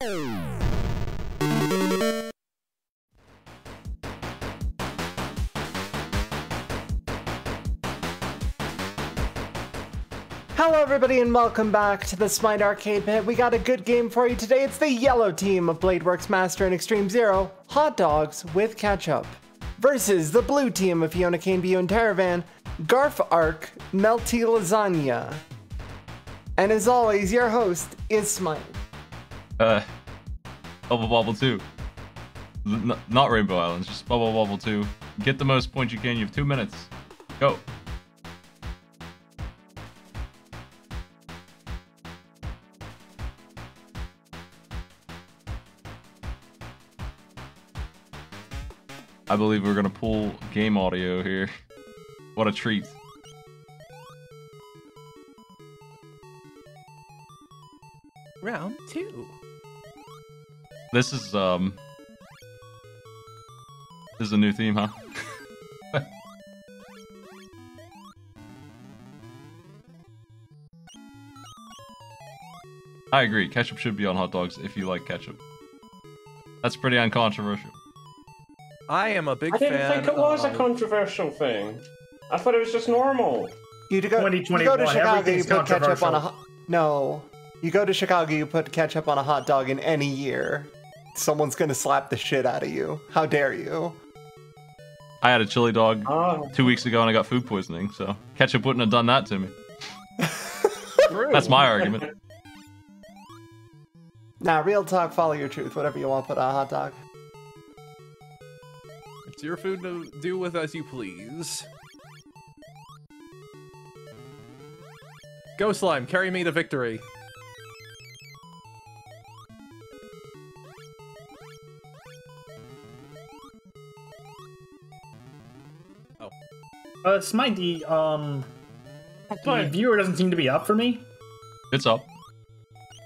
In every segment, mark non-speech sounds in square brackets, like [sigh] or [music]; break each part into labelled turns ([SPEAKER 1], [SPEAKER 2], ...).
[SPEAKER 1] Hello everybody and welcome back to the Smight Arcade Pit. We got a good game for you today. It's the yellow team of Bladeworks Master and Extreme Zero, hot dogs with ketchup, versus the blue team of Fiona Kaenbyou, and TerrorVan, Garf Arc, Melty Lasagna. And as always, your host is Smight.
[SPEAKER 2] Uh, Bubble Bobble 2. N- not Rainbow Islands, just Bubble Bobble 2. Get the most points you can. You have two minutes. Go. I believe we're gonna pull game audio here. [laughs] What a treat.
[SPEAKER 3] Round two.
[SPEAKER 2] This is um This is a new theme, huh? [laughs] I agree. Ketchup should be on hot dogs if you like ketchup. That's pretty uncontroversial.
[SPEAKER 3] I am a big
[SPEAKER 4] I didn't
[SPEAKER 3] fan.
[SPEAKER 4] think it was a controversial thing. I thought it was just normal.
[SPEAKER 1] You to go, you go to Chicago, you put ketchup on a hot... No. You go to Chicago, you put ketchup on a hot dog in any year. Someone's gonna slap the shit out of you. How dare you?
[SPEAKER 2] I had a chili dog
[SPEAKER 4] oh.
[SPEAKER 2] two weeks ago and I got food poisoning, so ketchup wouldn't have done that to me. [laughs] That's my argument.
[SPEAKER 1] Nah, real talk, follow your truth. Whatever you want, put on uh, a hot dog.
[SPEAKER 3] It's your food to do with as you please. Go slime, carry me to victory.
[SPEAKER 5] Uh, Smight, the, um, the viewer doesn't seem to be up for me.
[SPEAKER 2] It's up.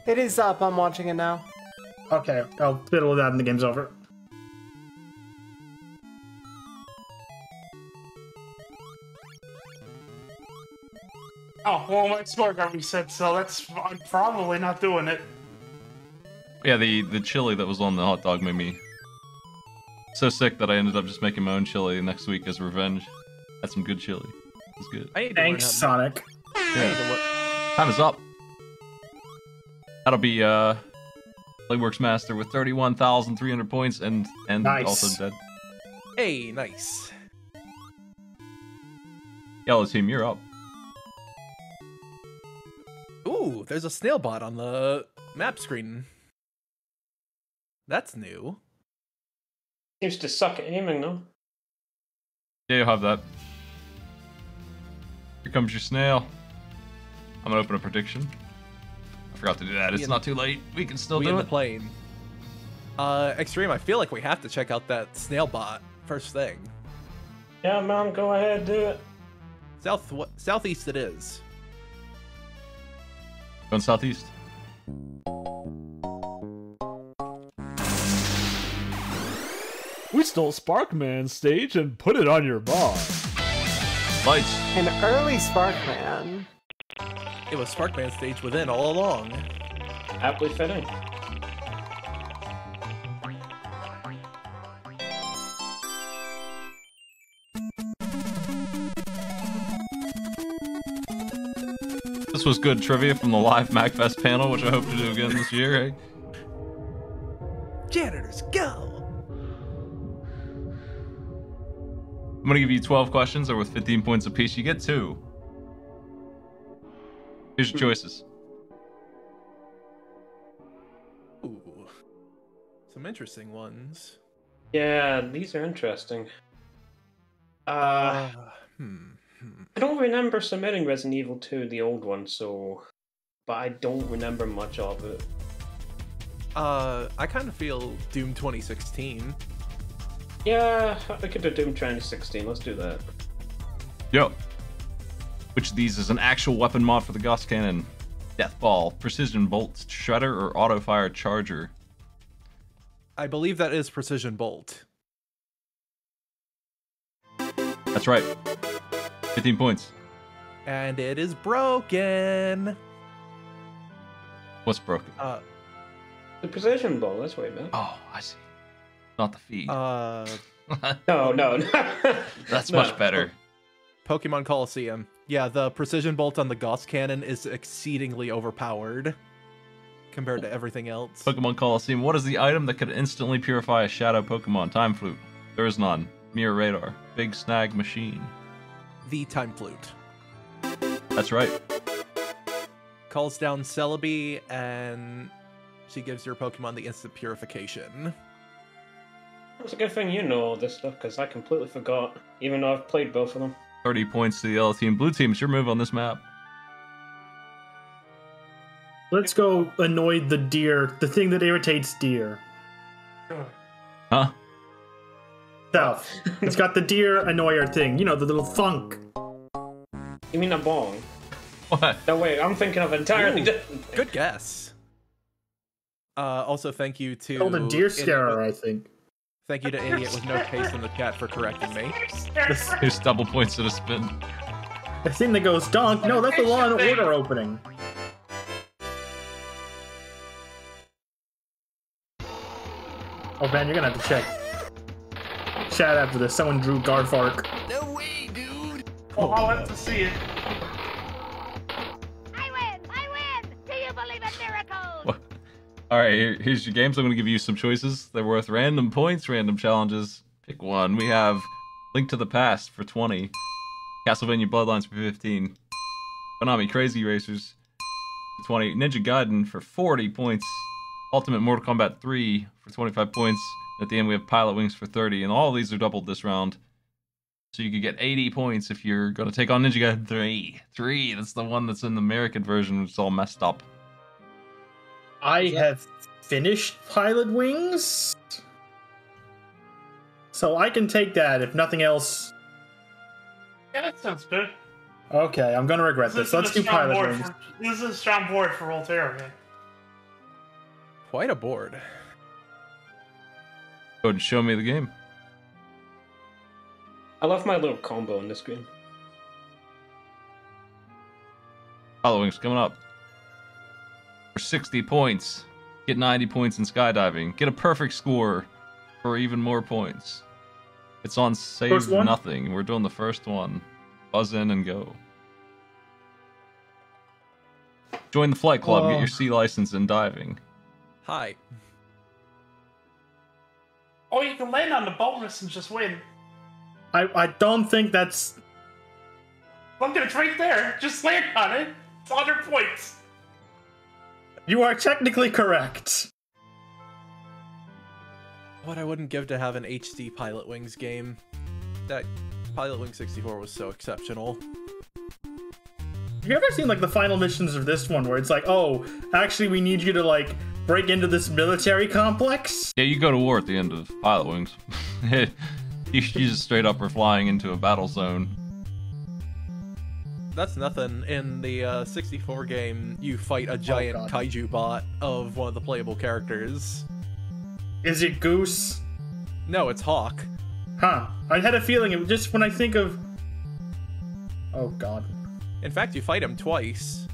[SPEAKER 1] It is up. I'm watching it now.
[SPEAKER 5] Okay, I'll fiddle with that and the game's over.
[SPEAKER 6] Oh, well, my smart already said so. That's I'm probably not doing it.
[SPEAKER 2] Yeah, the the chili that was on the hot dog made me so sick that I ended up just making my own chili next week as revenge. Had some good chili. It was good.
[SPEAKER 3] I need
[SPEAKER 5] Thanks, Sonic.
[SPEAKER 3] how I need to lear-
[SPEAKER 2] Time is up. That'll be uh Bladeworks Master with 31,300 points and and
[SPEAKER 5] Nice.
[SPEAKER 2] also dead.
[SPEAKER 3] Hey, nice.
[SPEAKER 2] Yellow team, you're up.
[SPEAKER 3] Ooh, there's a snail bot on the map screen. That's new.
[SPEAKER 4] seems to suck at aiming, though.
[SPEAKER 2] Yeah, you'll have that. Here comes your snail. I'm gonna open a prediction. I forgot to do that. It's
[SPEAKER 3] in-
[SPEAKER 2] not too late. We can still
[SPEAKER 3] we
[SPEAKER 2] do
[SPEAKER 3] in the
[SPEAKER 2] it.
[SPEAKER 3] plane. Uh, Extreme, I feel like we have to check out that snail bot first thing.
[SPEAKER 4] Yeah, man, go ahead, do it.
[SPEAKER 3] South southeast it is.
[SPEAKER 2] Going southeast.
[SPEAKER 7] We stole Sparkman's stage and put it on your bar.
[SPEAKER 2] Lights.
[SPEAKER 1] An early Sparkman.
[SPEAKER 3] It was Sparkman stage within all along.
[SPEAKER 4] Aptly fitting.
[SPEAKER 2] This was good trivia from the live MAGFest panel, which I hope to do again this year. Hey?
[SPEAKER 3] Janitors, go!
[SPEAKER 2] I'm gonna give you 12 questions, or with 15 points apiece, you get two. Here's your choices.
[SPEAKER 3] Ooh. Some interesting ones.
[SPEAKER 4] Yeah, these are interesting. Uh,
[SPEAKER 3] Uh, hmm. hmm.
[SPEAKER 4] I don't remember submitting Resident Evil 2, the old one, so. But I don't remember much of it.
[SPEAKER 3] Uh, I kind of feel Doom 2016.
[SPEAKER 4] Yeah, I could do Doom 2016. Let's do that.
[SPEAKER 2] Yo. Which of these is an actual weapon mod for the Gauss Cannon? Death Ball, Precision Bolt, Shredder, or Auto Fire Charger?
[SPEAKER 3] I believe that is Precision Bolt.
[SPEAKER 2] That's right. 15 points.
[SPEAKER 3] And it is broken.
[SPEAKER 2] What's broken?
[SPEAKER 3] Uh,
[SPEAKER 4] The precision ball, that's what I meant.
[SPEAKER 2] Oh, I see. Not the feed.
[SPEAKER 3] Uh, [laughs]
[SPEAKER 4] No, no, no.
[SPEAKER 2] That's
[SPEAKER 4] no.
[SPEAKER 2] much better.
[SPEAKER 3] Pokemon Colosseum. Yeah, the precision bolt on the Gauss cannon is exceedingly overpowered compared to everything else.
[SPEAKER 2] Pokemon Colosseum. What is the item that could instantly purify a shadow Pokemon? Time Flute. There is none. Mirror Radar. Big Snag Machine.
[SPEAKER 3] The Time Flute.
[SPEAKER 2] That's right.
[SPEAKER 3] Calls down Celebi and she gives your Pokemon the instant purification.
[SPEAKER 4] It's a good thing you know all this stuff because I completely forgot, even though I've played both of them.
[SPEAKER 2] 30 points to the yellow team. Blue team, it's your move on this map.
[SPEAKER 5] Let's go annoy the deer, the thing that irritates deer.
[SPEAKER 2] Huh?
[SPEAKER 5] South. it's got the deer annoyer thing. You know, the little thunk.
[SPEAKER 4] You mean a bong?
[SPEAKER 2] What?
[SPEAKER 4] No, wait, I'm thinking of entirely
[SPEAKER 3] Ooh,
[SPEAKER 4] different. thing.
[SPEAKER 3] Good guess. Uh, also, thank you to
[SPEAKER 5] Called a deer scarer, I think.
[SPEAKER 3] Thank you to Idiot with no taste in the chat for correcting me.
[SPEAKER 2] Here's double points to the spin.
[SPEAKER 5] The thing that goes donk. No, that's the Law and Order opening. Oh man, you're gonna have to check. Chat after this. Someone drew Garfark. No way, dude!
[SPEAKER 6] Well, oh, I'll have to see it.
[SPEAKER 2] All right, here, here's your games. I'm going to give you some choices. They're worth random points, random challenges. Pick one. We have Link to the Past for 20, Castlevania Bloodlines for 15, Konami Crazy Racers for 20, Ninja Gaiden for 40 points, Ultimate Mortal Kombat 3 for 25 points. At the end, we have Pilotwings for 30, and all these are doubled this round. So you could get 80 points if you're going to take on Ninja Gaiden 3. 3, that's the one that's in the American version, which is all messed up.
[SPEAKER 5] I have finished Pilotwings. So I can take that if nothing else.
[SPEAKER 6] Yeah, that sounds good.
[SPEAKER 5] Okay, I'm gonna regret this.
[SPEAKER 6] is
[SPEAKER 5] Let's do Pilotwings.
[SPEAKER 6] For, this is a strong board for Volterra.
[SPEAKER 3] Quite a board.
[SPEAKER 2] Go ahead and show me the game.
[SPEAKER 4] I love my little combo on the screen.
[SPEAKER 2] Following's coming up. For 60 points, get 90 points in skydiving. Get a perfect score for even more points. It's on save nothing. We're doing the first one. Buzz in and go. Join the flight club. Get your uh. C license in diving.
[SPEAKER 3] Hi.
[SPEAKER 6] Oh, you can land on the bonus and just win.
[SPEAKER 5] I, I don't think that's.
[SPEAKER 6] Look at it's right there. Just land on it. It's 100 points.
[SPEAKER 5] You are technically correct.
[SPEAKER 3] What I wouldn't give to have an HD Pilotwings game. That Pilotwings 64 was so exceptional.
[SPEAKER 5] Have you ever seen like the final missions of this one where it's like, oh, actually, we need you to like break into this military complex?
[SPEAKER 2] Yeah, you go to war at the end of Pilot Wings. [laughs] you, you just straight up are flying into a battle zone.
[SPEAKER 3] That's nothing. In the uh, 64 game, you fight a giant
[SPEAKER 5] God.
[SPEAKER 3] kaiju bot of one of the playable characters.
[SPEAKER 5] Is it Goose?
[SPEAKER 3] No, it's Hawk.
[SPEAKER 5] Huh. I had a feeling it was just when I think of. Oh god.
[SPEAKER 3] In fact, you fight him twice.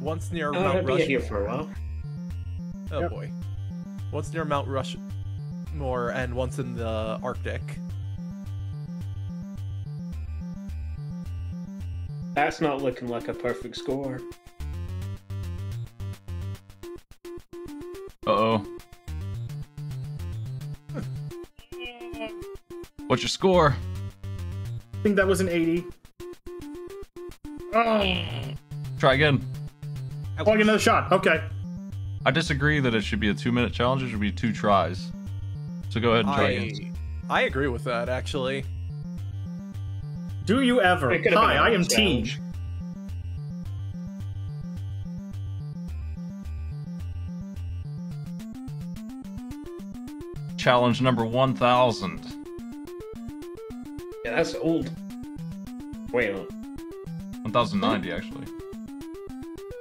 [SPEAKER 3] Once near
[SPEAKER 4] I'm
[SPEAKER 3] Mount
[SPEAKER 4] gonna be
[SPEAKER 3] Rushmore.
[SPEAKER 4] here for a while.
[SPEAKER 3] Oh
[SPEAKER 5] Yep.
[SPEAKER 3] boy. Once near Mount Rushmore and once in the Arctic.
[SPEAKER 4] That's not looking like a perfect score.
[SPEAKER 2] Uh oh. What's your score?
[SPEAKER 5] I think that was an 80. Oh.
[SPEAKER 2] Try again.
[SPEAKER 5] I'll get another shot. Okay.
[SPEAKER 2] I disagree that it should be a two minute challenge. It should be two tries. So go ahead and try
[SPEAKER 3] I,
[SPEAKER 2] again.
[SPEAKER 3] I agree with that, actually.
[SPEAKER 5] Do you ever?
[SPEAKER 4] It
[SPEAKER 5] Hi,
[SPEAKER 4] a
[SPEAKER 5] I am
[SPEAKER 4] nice
[SPEAKER 5] T.
[SPEAKER 4] challenge.
[SPEAKER 2] Challenge number 1000.
[SPEAKER 4] Yeah, that's old. Wait, uh,
[SPEAKER 2] 1090, actually.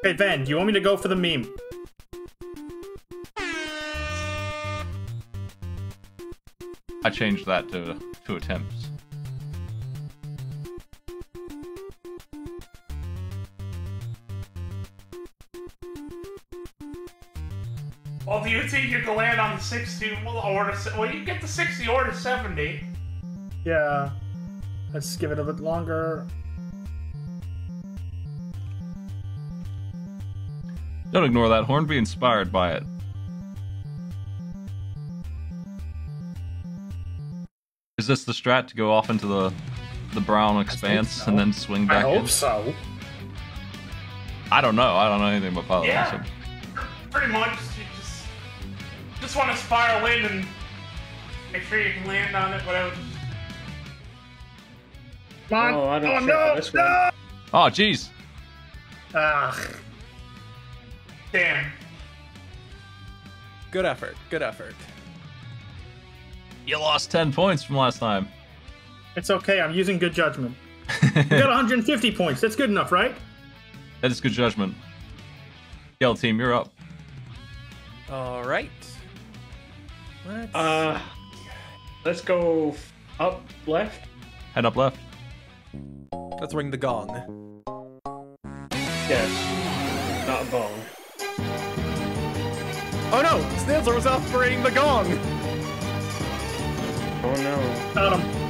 [SPEAKER 5] Hey, Ben, do you want me to go for the meme?
[SPEAKER 2] I changed that to two attempts.
[SPEAKER 6] Well, do you think you can land on the 60 or the, well, you can get the 60 or the 70.
[SPEAKER 5] Yeah. Let's give it a bit longer.
[SPEAKER 2] Don't ignore that horn. Be inspired by it. Is this the strat to go off into the the brown expanse
[SPEAKER 5] so.
[SPEAKER 2] and then swing
[SPEAKER 5] I
[SPEAKER 2] back in?
[SPEAKER 5] hope so.
[SPEAKER 2] I don't know. I don't know anything about pilot
[SPEAKER 6] Yeah.
[SPEAKER 2] racing.
[SPEAKER 6] Pretty much, you just just want to spiral in and make sure you can land on it without.
[SPEAKER 5] Come on.
[SPEAKER 4] Oh, I don't
[SPEAKER 5] oh
[SPEAKER 4] fit
[SPEAKER 5] no!
[SPEAKER 4] for this one.
[SPEAKER 5] no!
[SPEAKER 2] Oh, jeez.
[SPEAKER 5] Ah,
[SPEAKER 6] Damn.
[SPEAKER 3] Good effort. Good effort.
[SPEAKER 2] You lost 10 points from last time.
[SPEAKER 5] it's okay. I'm using good judgment. [laughs] You got 150 points. That's good enough, right?
[SPEAKER 2] That is good judgment. Yell team, you're up.
[SPEAKER 3] All right. Let's...
[SPEAKER 4] Uh, let's go up left.
[SPEAKER 2] Head up left.
[SPEAKER 3] Let's ring the gong.
[SPEAKER 4] Yes. Not a bong.
[SPEAKER 3] Oh no! Snailsor was operating the gong!
[SPEAKER 4] Oh no.
[SPEAKER 5] Got him.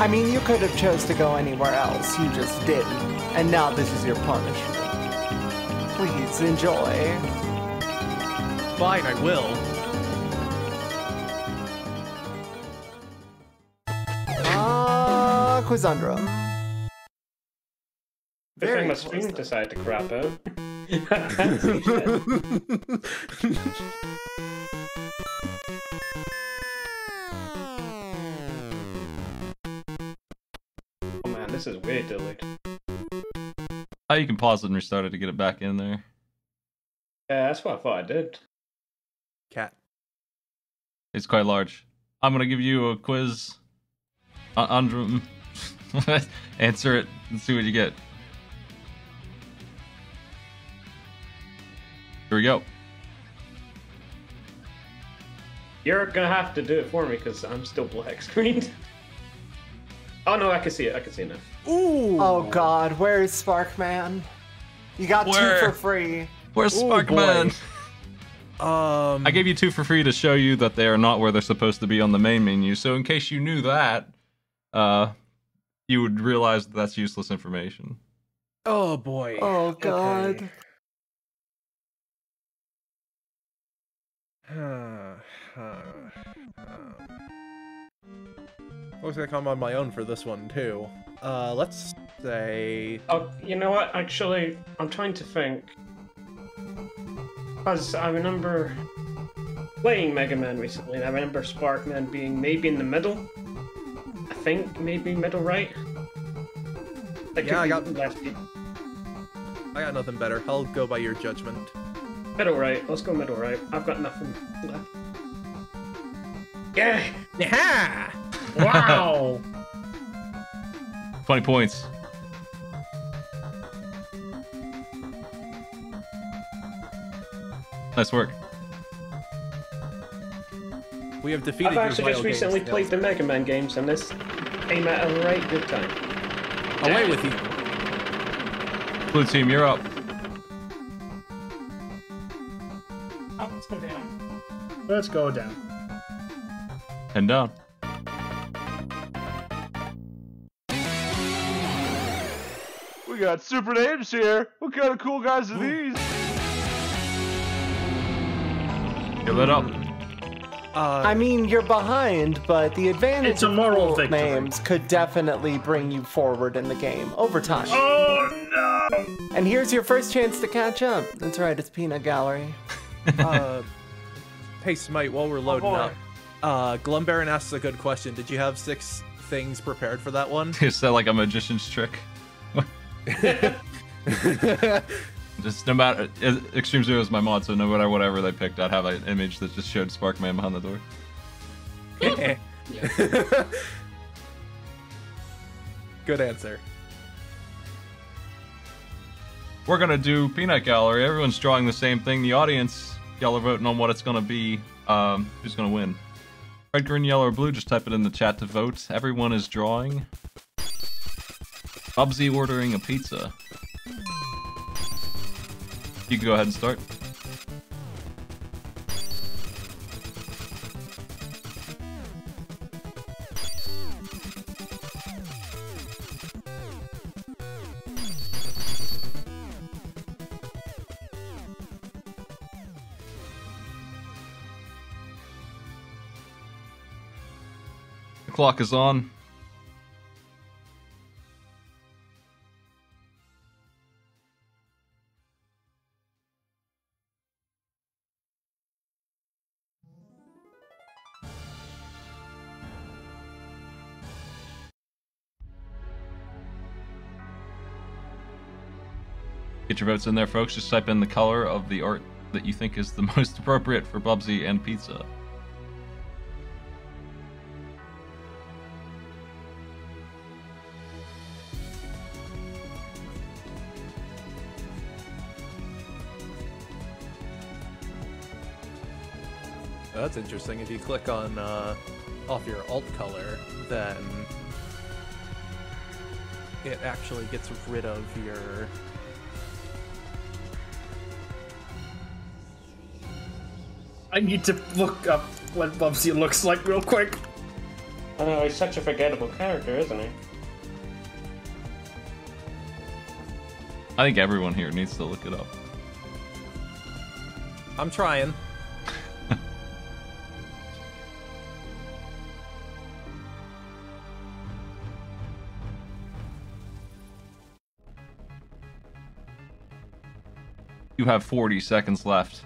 [SPEAKER 1] I mean, you could have chose to go anywhere else. You just didn't. And now this is your punishment. Please enjoy.
[SPEAKER 3] Fine, I will.
[SPEAKER 1] Ah, Quizundrum.
[SPEAKER 4] Good
[SPEAKER 1] Very
[SPEAKER 4] thing my
[SPEAKER 1] close,
[SPEAKER 4] decided to crap out. [laughs] oh man, this is way delayed.
[SPEAKER 2] Oh, you can pause it and restart it to get it back in there.
[SPEAKER 4] Yeah, that's what I thought I did.
[SPEAKER 3] Cat.
[SPEAKER 2] It's quite large. I'm gonna give you a quiz. Uh, Undrum. [laughs] Answer it and see what you get. Here we go.
[SPEAKER 4] You're gonna have to do it for me because I'm still black screened. Oh no, I can see it. I can see it now.
[SPEAKER 3] Ooh!
[SPEAKER 1] Oh god, where is Sparkman? You got
[SPEAKER 2] Where?
[SPEAKER 1] two for free.
[SPEAKER 2] Where's Sparkman? [laughs]
[SPEAKER 3] Um,
[SPEAKER 2] I gave you two for free to show you that they are not where they're supposed to be on the main menu. So in case you knew that, uh, you would realize that that's useless information.
[SPEAKER 3] Oh boy.
[SPEAKER 1] Oh god.
[SPEAKER 3] Okay. [sighs] Huh, huh, huh. Looks like I'm on my own for this one too. Uh, let's say
[SPEAKER 4] Oh, you know what? Actually, I'm trying to think. Because I remember playing Mega Man recently, and I remember Sparkman being maybe in the middle. I think maybe middle right. That
[SPEAKER 3] Yeah, I got-
[SPEAKER 4] be left.
[SPEAKER 3] I got nothing better. I'll go by your judgment.
[SPEAKER 4] Middle right. Let's go middle right. I've got nothing left. Yeah.
[SPEAKER 3] Yeah.
[SPEAKER 5] Wow. [laughs]
[SPEAKER 2] 20 points. Nice work.
[SPEAKER 3] We have defeated
[SPEAKER 4] I've actually just recently
[SPEAKER 3] games,
[SPEAKER 4] played the Mega Man games, and this came at a right good time.
[SPEAKER 3] Tails. Away with you.
[SPEAKER 2] Blue team, you're up.
[SPEAKER 6] Oh, let's go down.
[SPEAKER 5] Let's go down.
[SPEAKER 2] Head down.
[SPEAKER 7] We got super names here. What kind of cool guys are these?
[SPEAKER 2] Get lit up.
[SPEAKER 3] Uh,
[SPEAKER 1] I mean, you're behind, but the advantage
[SPEAKER 5] It's a
[SPEAKER 1] of
[SPEAKER 5] moral
[SPEAKER 1] cool
[SPEAKER 5] victory.
[SPEAKER 1] names could definitely bring you forward in the game over time.
[SPEAKER 5] Oh no!
[SPEAKER 1] And here's your first chance to catch up. That's right, it's Peanut Gallery. [laughs]
[SPEAKER 3] uh, hey Smight, while we're loading
[SPEAKER 6] boy.
[SPEAKER 3] up, uh, Glumbaron asks a good question. Did you have six things prepared for that one? [laughs]
[SPEAKER 2] Is that like a magician's trick? [laughs] Just no matter. uh, Extreme Zero is my mod, so no matter whatever they picked, I'd have an image that just showed Sparkman behind the door. [laughs]
[SPEAKER 3] good answer.
[SPEAKER 2] We're gonna do Peanut Gallery. Everyone's drawing the same thing. The audience, y'all are voting on what it's gonna be. Um, who's gonna win? Red, green, yellow, or blue? Just type it in the chat to vote. Everyone is drawing. Bubsy ordering a pizza. You can go ahead and start. The clock is on. Get your votes in there, folks. Just type in the color of the art that you think is the [laughs] most appropriate for Bubsy and pizza.
[SPEAKER 3] That's interesting. If you click on uh, off your alt color, then it actually gets rid of your.
[SPEAKER 5] I need to look up what Bubsy looks like real quick.
[SPEAKER 4] I know, he's such a forgettable character, isn't he?
[SPEAKER 2] I think everyone here needs to look it up.
[SPEAKER 3] I'm trying.
[SPEAKER 2] You have 40 seconds left.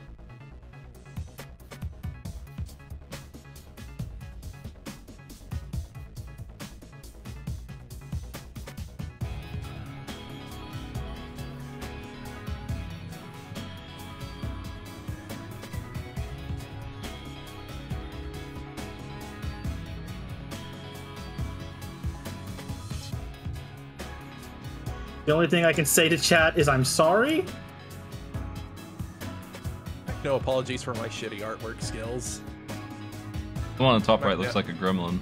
[SPEAKER 5] Thing I can say to chat is I'm sorry.
[SPEAKER 3] No apologies for my shitty artwork skills.
[SPEAKER 2] The one on the top right looks like a gremlin.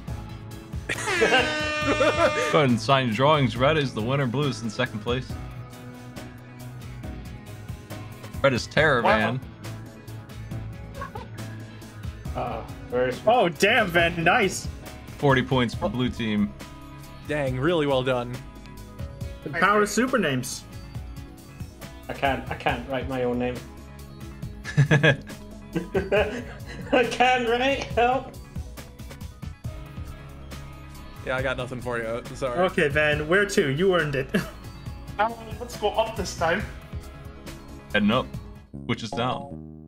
[SPEAKER 2] [laughs] Go ahead and sign your drawings. Red is the winner. Blue is in second place. Red is Terror
[SPEAKER 4] Wow.
[SPEAKER 2] Man.
[SPEAKER 4] Uh, very sp-
[SPEAKER 5] Oh damn, Van, nice.
[SPEAKER 2] 40 points for blue team.
[SPEAKER 3] Dang, really well done.
[SPEAKER 5] The power of super names.
[SPEAKER 4] I can't, I can't write my own name. [laughs] I can't write, help!
[SPEAKER 3] Yeah, I got nothing for you. Sorry.
[SPEAKER 5] Okay, Van, where to? You earned it. [laughs]
[SPEAKER 6] Um, let's go up this time.
[SPEAKER 2] Heading up, which is down.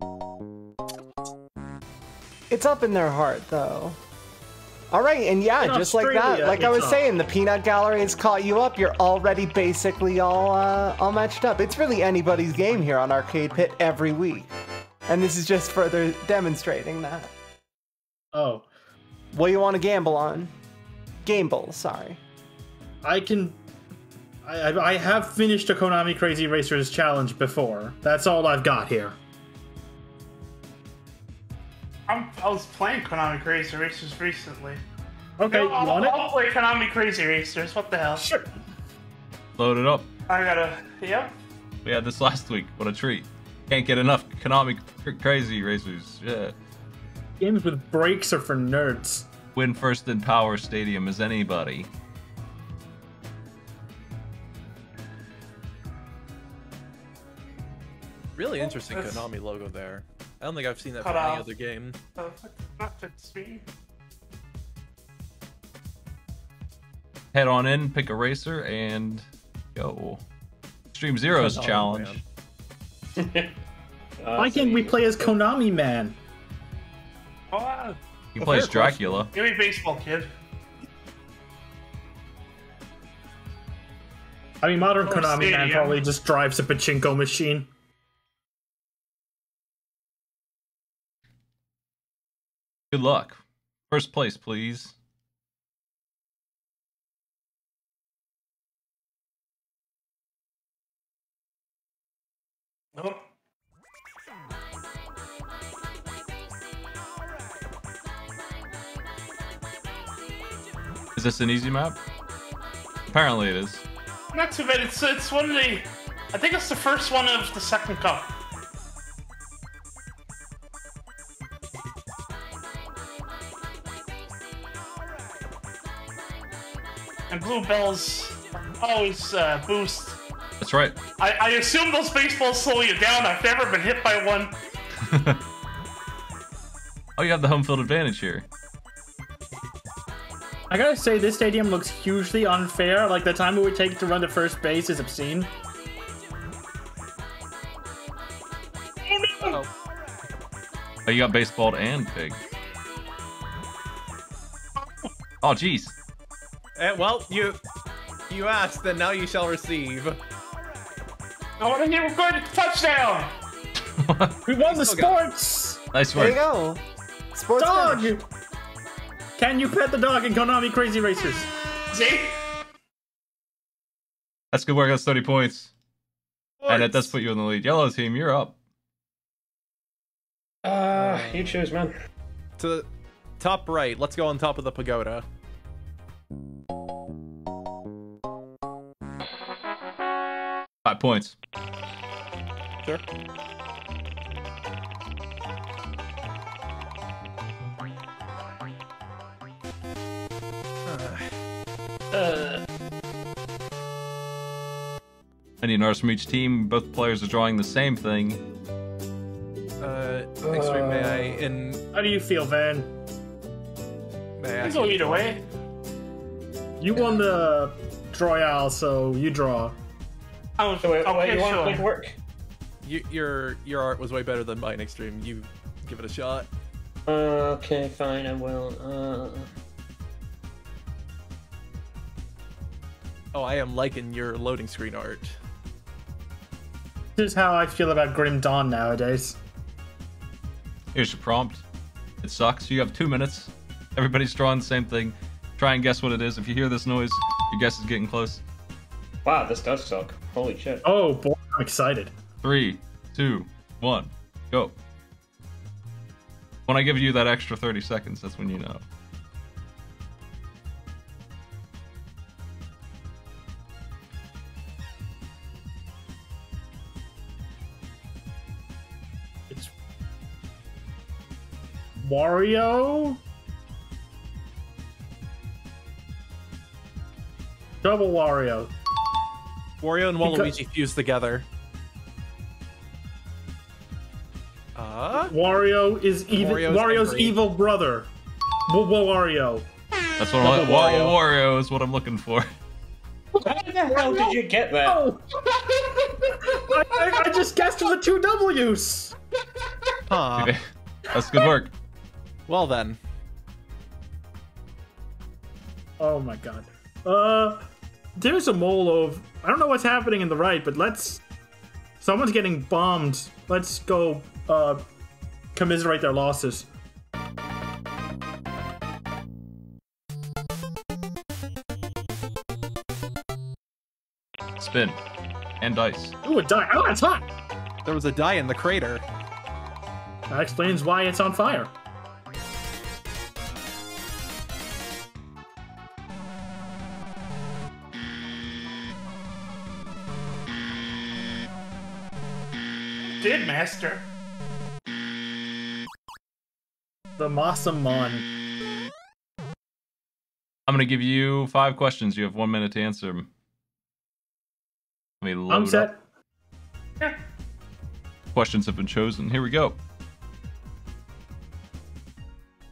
[SPEAKER 1] It's up in their heart, though. All right, and yeah,
[SPEAKER 5] In
[SPEAKER 1] just like that, like I was
[SPEAKER 5] up.
[SPEAKER 1] saying, the peanut gallery has caught you up. You're already basically all uh, all matched up. It's really anybody's game here on Arcade Pit every week, and this is just further demonstrating that.
[SPEAKER 5] Oh,
[SPEAKER 1] What do you want to gamble on? Gamble, sorry.
[SPEAKER 5] I can. I, I I have finished a Konami Crazy Racers challenge before. That's all I've got here.
[SPEAKER 6] I'm, I was playing Konami Crazy Racers recently.
[SPEAKER 5] Okay,
[SPEAKER 6] No,
[SPEAKER 5] you
[SPEAKER 6] I'll,
[SPEAKER 5] want it?
[SPEAKER 6] I'll play Konami Crazy Racers. What the hell?
[SPEAKER 5] Sure.
[SPEAKER 2] Load it up.
[SPEAKER 6] I gotta. Yep.
[SPEAKER 2] We had this last week. What a treat. Can't get enough Konami cr- Crazy Racers. Yeah.
[SPEAKER 5] Games with breaks are for nerds.
[SPEAKER 2] Win first in Power Stadium as anybody.
[SPEAKER 3] Really oh, interesting
[SPEAKER 6] That's-
[SPEAKER 3] Konami logo there. I don't think I've seen that
[SPEAKER 6] Cut
[SPEAKER 3] from any other game.
[SPEAKER 6] Not fits me.
[SPEAKER 2] Head on in, pick a racer, and go. Stream Zero's
[SPEAKER 3] Oh,
[SPEAKER 2] challenge.
[SPEAKER 3] man. [laughs]
[SPEAKER 4] Uh,
[SPEAKER 5] Why can't we play as Konami Man?
[SPEAKER 6] Oh, uh,
[SPEAKER 2] He plays
[SPEAKER 3] fair question.
[SPEAKER 2] Dracula.
[SPEAKER 6] give me baseball, kid.
[SPEAKER 5] I mean, modern
[SPEAKER 6] Or
[SPEAKER 5] Konami Man probably just drives a pachinko machine.
[SPEAKER 2] Good luck. First place, please.
[SPEAKER 6] Nope.
[SPEAKER 2] Is this an easy map? Apparently it is.
[SPEAKER 6] Not too bad. It's it's one of the. I think it's the first one of the second cup. Bluebells always uh, boost.
[SPEAKER 2] That's right.
[SPEAKER 6] I, I assume those baseballs slow you down. I've never been hit by one. [laughs]
[SPEAKER 2] Oh, you have the home field advantage here.
[SPEAKER 5] I gotta say, this stadium looks hugely unfair. Like, the time it would take to run to first base is obscene.
[SPEAKER 3] Oh,
[SPEAKER 2] Oh, you got baseballed and pig. Oh, jeez.
[SPEAKER 3] Eh, well, you you asked, then now you shall receive.
[SPEAKER 6] I want to give a good touchdown. [laughs]
[SPEAKER 5] We won the sports!
[SPEAKER 2] Nice one.
[SPEAKER 1] There you go. Sports
[SPEAKER 5] Dog!
[SPEAKER 1] finish.
[SPEAKER 5] Can you pet the dog in Konami Crazy Racers?
[SPEAKER 6] See?
[SPEAKER 2] That's good work. That's 30 points. And that does put you in the lead. Yellow team, you're up.
[SPEAKER 4] Uh, you choose, man.
[SPEAKER 3] To the top right. Let's go on top of the pagoda.
[SPEAKER 2] Points.
[SPEAKER 3] Sure.
[SPEAKER 4] Uh,
[SPEAKER 2] And you notice from each team, both players are drawing the same thing.
[SPEAKER 3] Uh, extreme, may I in
[SPEAKER 5] How do you feel, Van?
[SPEAKER 3] may I
[SPEAKER 6] You
[SPEAKER 3] ask
[SPEAKER 6] go
[SPEAKER 3] you-
[SPEAKER 6] either way.
[SPEAKER 5] You won the Royale, so you draw.
[SPEAKER 6] I was
[SPEAKER 4] so wait, wait,
[SPEAKER 6] okay,
[SPEAKER 4] you want to make it work?
[SPEAKER 3] You, your your art was way better than mine, Extreme. You give it a shot.
[SPEAKER 4] Uh, okay, fine, I will. Uh,
[SPEAKER 3] Oh, I am liking your loading screen art.
[SPEAKER 5] This is how I feel about Grim Dawn nowadays.
[SPEAKER 2] Here's your prompt. It sucks. You have two minutes. Everybody's drawing the same thing. Try and guess what it is. If you hear this noise, your guess is getting close.
[SPEAKER 4] Wow, this does suck. Holy shit.
[SPEAKER 5] Oh boy, I'm excited.
[SPEAKER 2] Three, two, one, go. When I give you that extra 30 seconds, that's when you know.
[SPEAKER 5] It's Wario. Double Wario.
[SPEAKER 3] Wario and
[SPEAKER 5] Because-
[SPEAKER 3] Waluigi fused together. Uh,
[SPEAKER 5] Wario is evil.
[SPEAKER 3] Wario's
[SPEAKER 5] Wario's
[SPEAKER 3] angry.
[SPEAKER 5] evil brother. W- Wario.
[SPEAKER 2] That's what I'm,
[SPEAKER 5] Double
[SPEAKER 2] Wario.
[SPEAKER 5] Wario.
[SPEAKER 2] Wario is what I'm looking for.
[SPEAKER 4] How the hell did you get that?
[SPEAKER 5] Oh! I, I, I just guessed with the two W's.
[SPEAKER 3] huh.
[SPEAKER 2] That's good work.
[SPEAKER 3] Well then.
[SPEAKER 5] Oh my god. Uh, there's a mole of. I don't know what's happening in the right, but let's. Someone's getting bombed. Let's go. Uh, commiserate their losses.
[SPEAKER 2] Spin. And dice.
[SPEAKER 5] Ooh, a die. Oh, it's hot.
[SPEAKER 3] There was a die in the crater.
[SPEAKER 5] That explains why it's on fire.
[SPEAKER 6] Did master.
[SPEAKER 5] The Masamon.
[SPEAKER 2] I'm going to give you five questions. You have one minute to answer them. Let me load
[SPEAKER 5] I'm set.
[SPEAKER 2] up. Questions have been chosen. Here we go.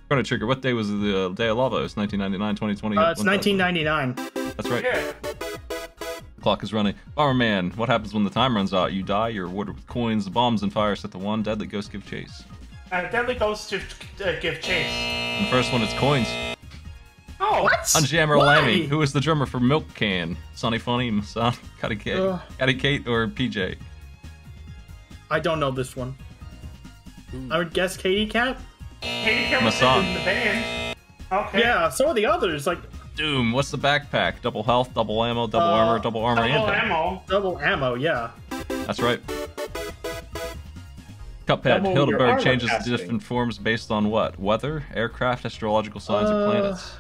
[SPEAKER 2] Chrono Trigger, what day was the uh, day of lava? It's 1999, 2020.
[SPEAKER 5] Uh, it's
[SPEAKER 2] 1999.
[SPEAKER 5] 1999.
[SPEAKER 2] That's right.
[SPEAKER 6] Yeah.
[SPEAKER 2] The clock is running. Bomberman, what happens when the time runs out? You die, you're rewarded with coins, the bombs, and fire set the one. Deadly Ghost give chase.
[SPEAKER 6] Uh, Deadly Ghost to uh, give chase.
[SPEAKER 2] And the first one is coins.
[SPEAKER 6] Oh,
[SPEAKER 5] What?
[SPEAKER 2] Unjammer
[SPEAKER 5] Why?
[SPEAKER 2] Lammy, who is the drummer for Milk Can? Sonny Funny, Masan, [laughs] Catty Kate,
[SPEAKER 5] Ugh.
[SPEAKER 2] Catty Kate, or PJ?
[SPEAKER 5] I don't know this one. I would guess Katie Cat.
[SPEAKER 6] Katie Cameron
[SPEAKER 2] Masan.
[SPEAKER 6] in the band. Okay.
[SPEAKER 5] Yeah, so are the others. Like
[SPEAKER 2] Doom, what's the backpack? Double health, double ammo, double
[SPEAKER 5] Uh,
[SPEAKER 2] armor, double armor,
[SPEAKER 6] Double
[SPEAKER 2] and health.
[SPEAKER 6] ammo.
[SPEAKER 5] double ammo. Yeah.
[SPEAKER 2] That's right. Cuphead,
[SPEAKER 4] Double
[SPEAKER 2] Hilda
[SPEAKER 4] Berg
[SPEAKER 2] changes
[SPEAKER 4] casting.
[SPEAKER 2] different forms based on what? Weather, aircraft, astrological signs,
[SPEAKER 5] Uh,
[SPEAKER 2] or planets?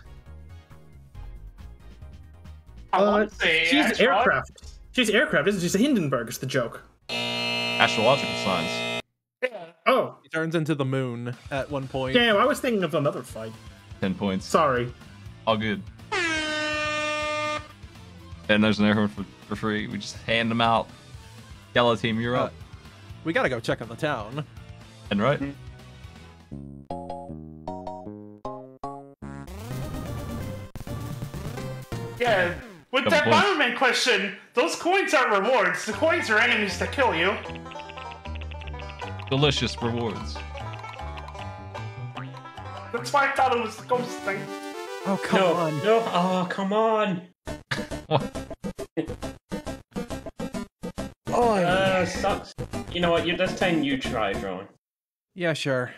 [SPEAKER 6] I
[SPEAKER 5] Uh,
[SPEAKER 6] want to say
[SPEAKER 5] she's
[SPEAKER 6] actually,
[SPEAKER 5] aircraft. She's aircraft, isn't she? She's a Hindenburg. Is the joke?
[SPEAKER 2] Astrological signs.
[SPEAKER 5] Oh,
[SPEAKER 3] He turns into the moon at one point.
[SPEAKER 5] damn! I was thinking of another fight.
[SPEAKER 2] Ten points.
[SPEAKER 5] Sorry.
[SPEAKER 2] All good. And there's an air horn for, for free. We just hand them out. Yellow team, you're
[SPEAKER 3] Uh,
[SPEAKER 2] up.
[SPEAKER 3] We gotta go check on the town.
[SPEAKER 2] And right.
[SPEAKER 6] Yeah. With
[SPEAKER 2] Couple
[SPEAKER 6] that
[SPEAKER 2] points.
[SPEAKER 6] Bomberman question, those coins aren't rewards. The coins are enemies that kill you.
[SPEAKER 2] Delicious rewards.
[SPEAKER 6] That's why I thought it was the ghost thing.
[SPEAKER 3] Oh come
[SPEAKER 4] no,
[SPEAKER 3] on.
[SPEAKER 4] no, oh come on.
[SPEAKER 3] Oh
[SPEAKER 4] Uh, sucks. You know what? You this time you try, drawing.
[SPEAKER 3] yeah, sure.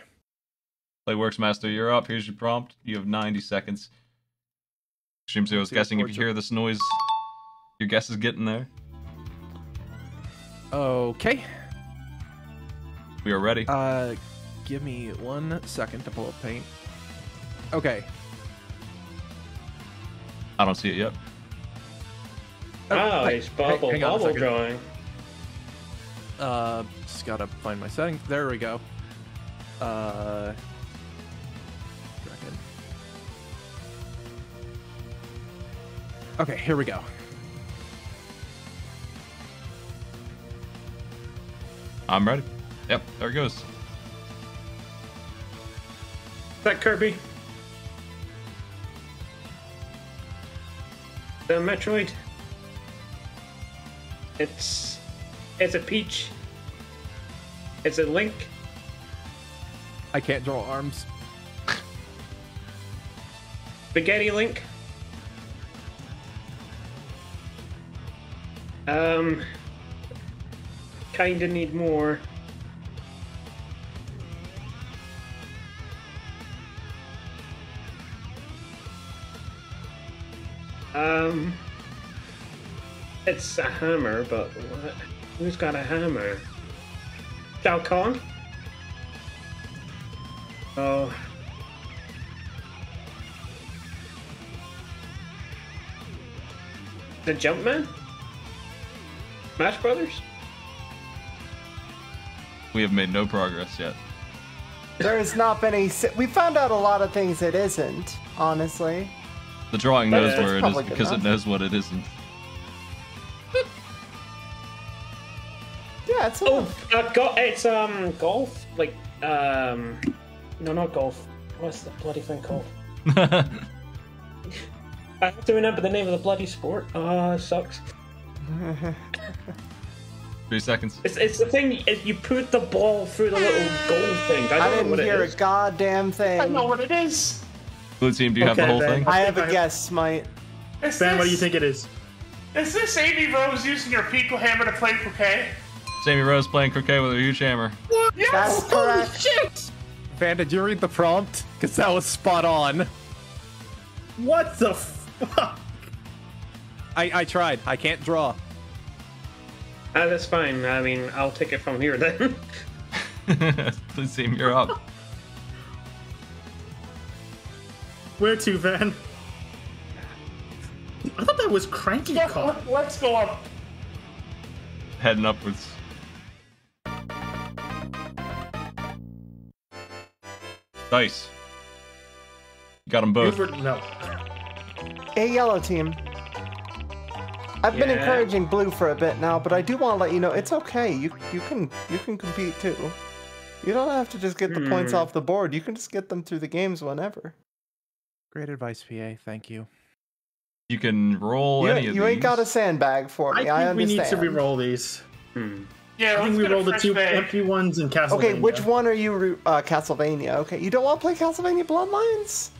[SPEAKER 2] Bladeworks Master, you're up. Here's your prompt. You have 90 seconds. Extreme Zero's
[SPEAKER 3] See,
[SPEAKER 2] guessing if you hear this noise. Your guess is getting there.
[SPEAKER 3] Okay.
[SPEAKER 2] We are ready.
[SPEAKER 3] Uh, give me one second to pull up paint. Okay.
[SPEAKER 2] I don't see it yet.
[SPEAKER 4] Oh,
[SPEAKER 3] hey,
[SPEAKER 4] it's bubble
[SPEAKER 3] hang on a
[SPEAKER 4] bubble
[SPEAKER 3] second.
[SPEAKER 4] drawing.
[SPEAKER 3] Uh, just gotta find my setting. There we go. Uh, second. Okay, here we go.
[SPEAKER 2] I'm ready. Yep, there it goes.
[SPEAKER 4] Is that Kirby? The Metroid? It's it's a peach. It's a Link.
[SPEAKER 3] I can't draw arms.
[SPEAKER 4] Spaghetti Link. Um kinda need more. Um it's a hammer, but what? Who's got a hammer? Shao Kahn? Oh. The Jumpman? Smash Brothers?
[SPEAKER 2] We have made no progress yet.
[SPEAKER 1] There has not been a. si- We found out a lot of things it isn't, honestly.
[SPEAKER 2] The drawing knows where it is
[SPEAKER 1] probably good
[SPEAKER 2] because it knows what it isn't.
[SPEAKER 1] Yeah, it's.
[SPEAKER 4] Oh, uh, go- it's um golf, like um, no, not golf. What's the bloody thing called? [laughs] I have to remember the name of the bloody sport. Ah, it sucks. [laughs]
[SPEAKER 2] Three seconds.
[SPEAKER 4] It's it's the thing. It, you put the ball through the little goal thing. I don't
[SPEAKER 1] I
[SPEAKER 4] know
[SPEAKER 1] didn't
[SPEAKER 4] what
[SPEAKER 1] hear
[SPEAKER 4] it
[SPEAKER 1] a goddamn thing.
[SPEAKER 6] I know what it is.
[SPEAKER 2] Blue team, do you have the whole
[SPEAKER 5] Ben.
[SPEAKER 2] thing?
[SPEAKER 1] I have a
[SPEAKER 5] I-
[SPEAKER 1] guess, Smight.
[SPEAKER 6] Is
[SPEAKER 5] Ben, what do you think it is?
[SPEAKER 6] Is this Amy Rose using her Piko hammer to play croquet?
[SPEAKER 2] Sammy Rose playing croquet with a huge hammer.
[SPEAKER 6] Yes!
[SPEAKER 1] That's
[SPEAKER 6] Holy
[SPEAKER 1] correct.
[SPEAKER 6] shit!
[SPEAKER 3] Van, did you read the prompt? Because that was spot on.
[SPEAKER 5] What the fuck?
[SPEAKER 3] I, I tried. I can't draw.
[SPEAKER 4] Ah, that's fine. I mean, I'll take it from here then. [laughs] [laughs]
[SPEAKER 2] Blue team, you're up.
[SPEAKER 5] Where to, Van? I thought that was Cranky
[SPEAKER 6] Yeah, let's go up.
[SPEAKER 2] Heading upwards. Dice. You got them both.
[SPEAKER 5] You no.
[SPEAKER 1] A yellow team. I've been encouraging blue for a bit now, but I do want to let you know it's okay. You you can you can compete too. You don't have to just get the points
[SPEAKER 4] Hmm.
[SPEAKER 1] off the board. You can just get them through the games whenever.
[SPEAKER 3] Great advice, PA. Thank you.
[SPEAKER 2] You can roll
[SPEAKER 1] You,
[SPEAKER 2] any of
[SPEAKER 1] you ain't got a sandbag for me.
[SPEAKER 5] I
[SPEAKER 1] me.
[SPEAKER 5] think
[SPEAKER 1] I,
[SPEAKER 5] we need to
[SPEAKER 1] understand.
[SPEAKER 5] re-roll these.
[SPEAKER 4] hmm.
[SPEAKER 6] Yeah,
[SPEAKER 5] I think we rolled the two
[SPEAKER 6] bag.
[SPEAKER 5] empty ones in Castlevania.
[SPEAKER 1] Okay, which one are you? Uh, Castlevania. Okay, you don't want to play Castlevania Bloodlines?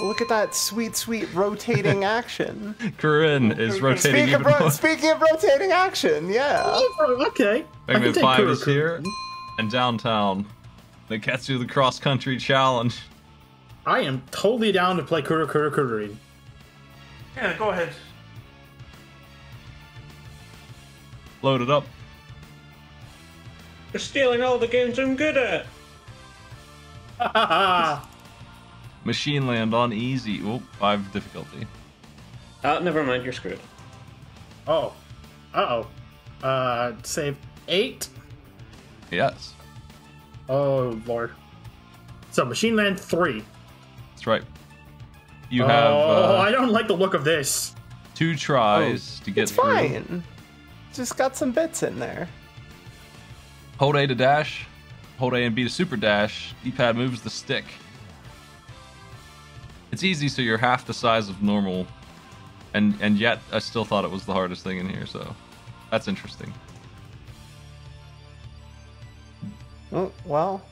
[SPEAKER 1] Look at that sweet, sweet rotating [laughs] action.
[SPEAKER 2] Corinne is rotating
[SPEAKER 1] Speaking
[SPEAKER 2] even
[SPEAKER 1] of, ro-
[SPEAKER 2] more.
[SPEAKER 1] speaking of rotating action, yeah.
[SPEAKER 5] Oh, okay. I can
[SPEAKER 2] Segment
[SPEAKER 5] take
[SPEAKER 2] 5 is
[SPEAKER 5] Kuro-Kuro.
[SPEAKER 2] here. And downtown. The Ketsu the Cross Country Challenge.
[SPEAKER 5] I am totally down to play Kuru Kuru Kururin.
[SPEAKER 6] Yeah, go ahead.
[SPEAKER 2] Load it up.
[SPEAKER 4] You're stealing all the games I'm good at. [laughs]
[SPEAKER 2] Machine Land on easy. Oh, five difficulty.
[SPEAKER 4] Ah, never mind. You're screwed.
[SPEAKER 5] oh. Uh oh. Uh, save eight.
[SPEAKER 2] Yes,
[SPEAKER 5] Oh lord. So Machine Land three.
[SPEAKER 2] that's right. You have
[SPEAKER 5] oh, I
[SPEAKER 2] uh,
[SPEAKER 5] don't like the look of this.
[SPEAKER 2] two tries to get
[SPEAKER 1] It's
[SPEAKER 2] through.
[SPEAKER 1] fine. Just got some bits in there.
[SPEAKER 2] Hold A to dash. Hold A and B to super dash. D-pad moves the stick. It's easy, so you're half the size of normal, and and yet I still thought it was the hardest thing in here. So that's interesting.
[SPEAKER 1] Oh, well,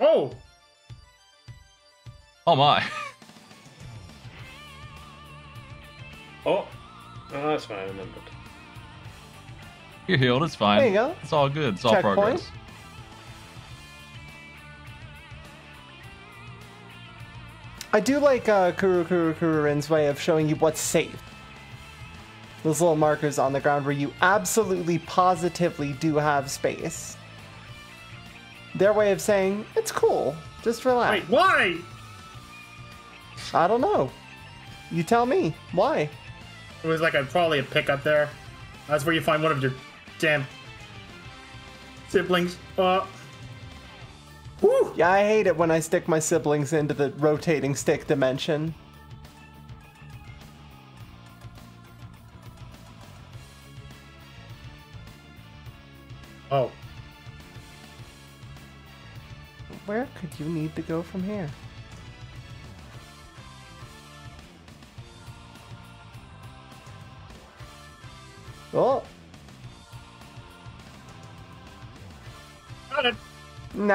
[SPEAKER 5] Oh,
[SPEAKER 2] Oh my! [laughs]
[SPEAKER 4] Oh, oh that's fine. I remembered.
[SPEAKER 2] You're healed. It's fine.
[SPEAKER 1] There you go.
[SPEAKER 2] It's all good. It's all
[SPEAKER 1] Checkpoint.
[SPEAKER 2] progress.
[SPEAKER 1] I do like uh, Kuru Kuru Kururin's way of showing you what's safe. Those little markers on the ground where you absolutely positively do have space. Their way of saying, it's cool, just relax.
[SPEAKER 5] wait, why?
[SPEAKER 1] I don't know. You tell me. Why?
[SPEAKER 5] It was like a probably a pickup there. That's where you find one of your damn siblings. Uh. Whew.
[SPEAKER 1] Yeah, I hate it when I stick my siblings into the rotating stick dimension.
[SPEAKER 5] Oh.
[SPEAKER 1] Where could you need to go from here?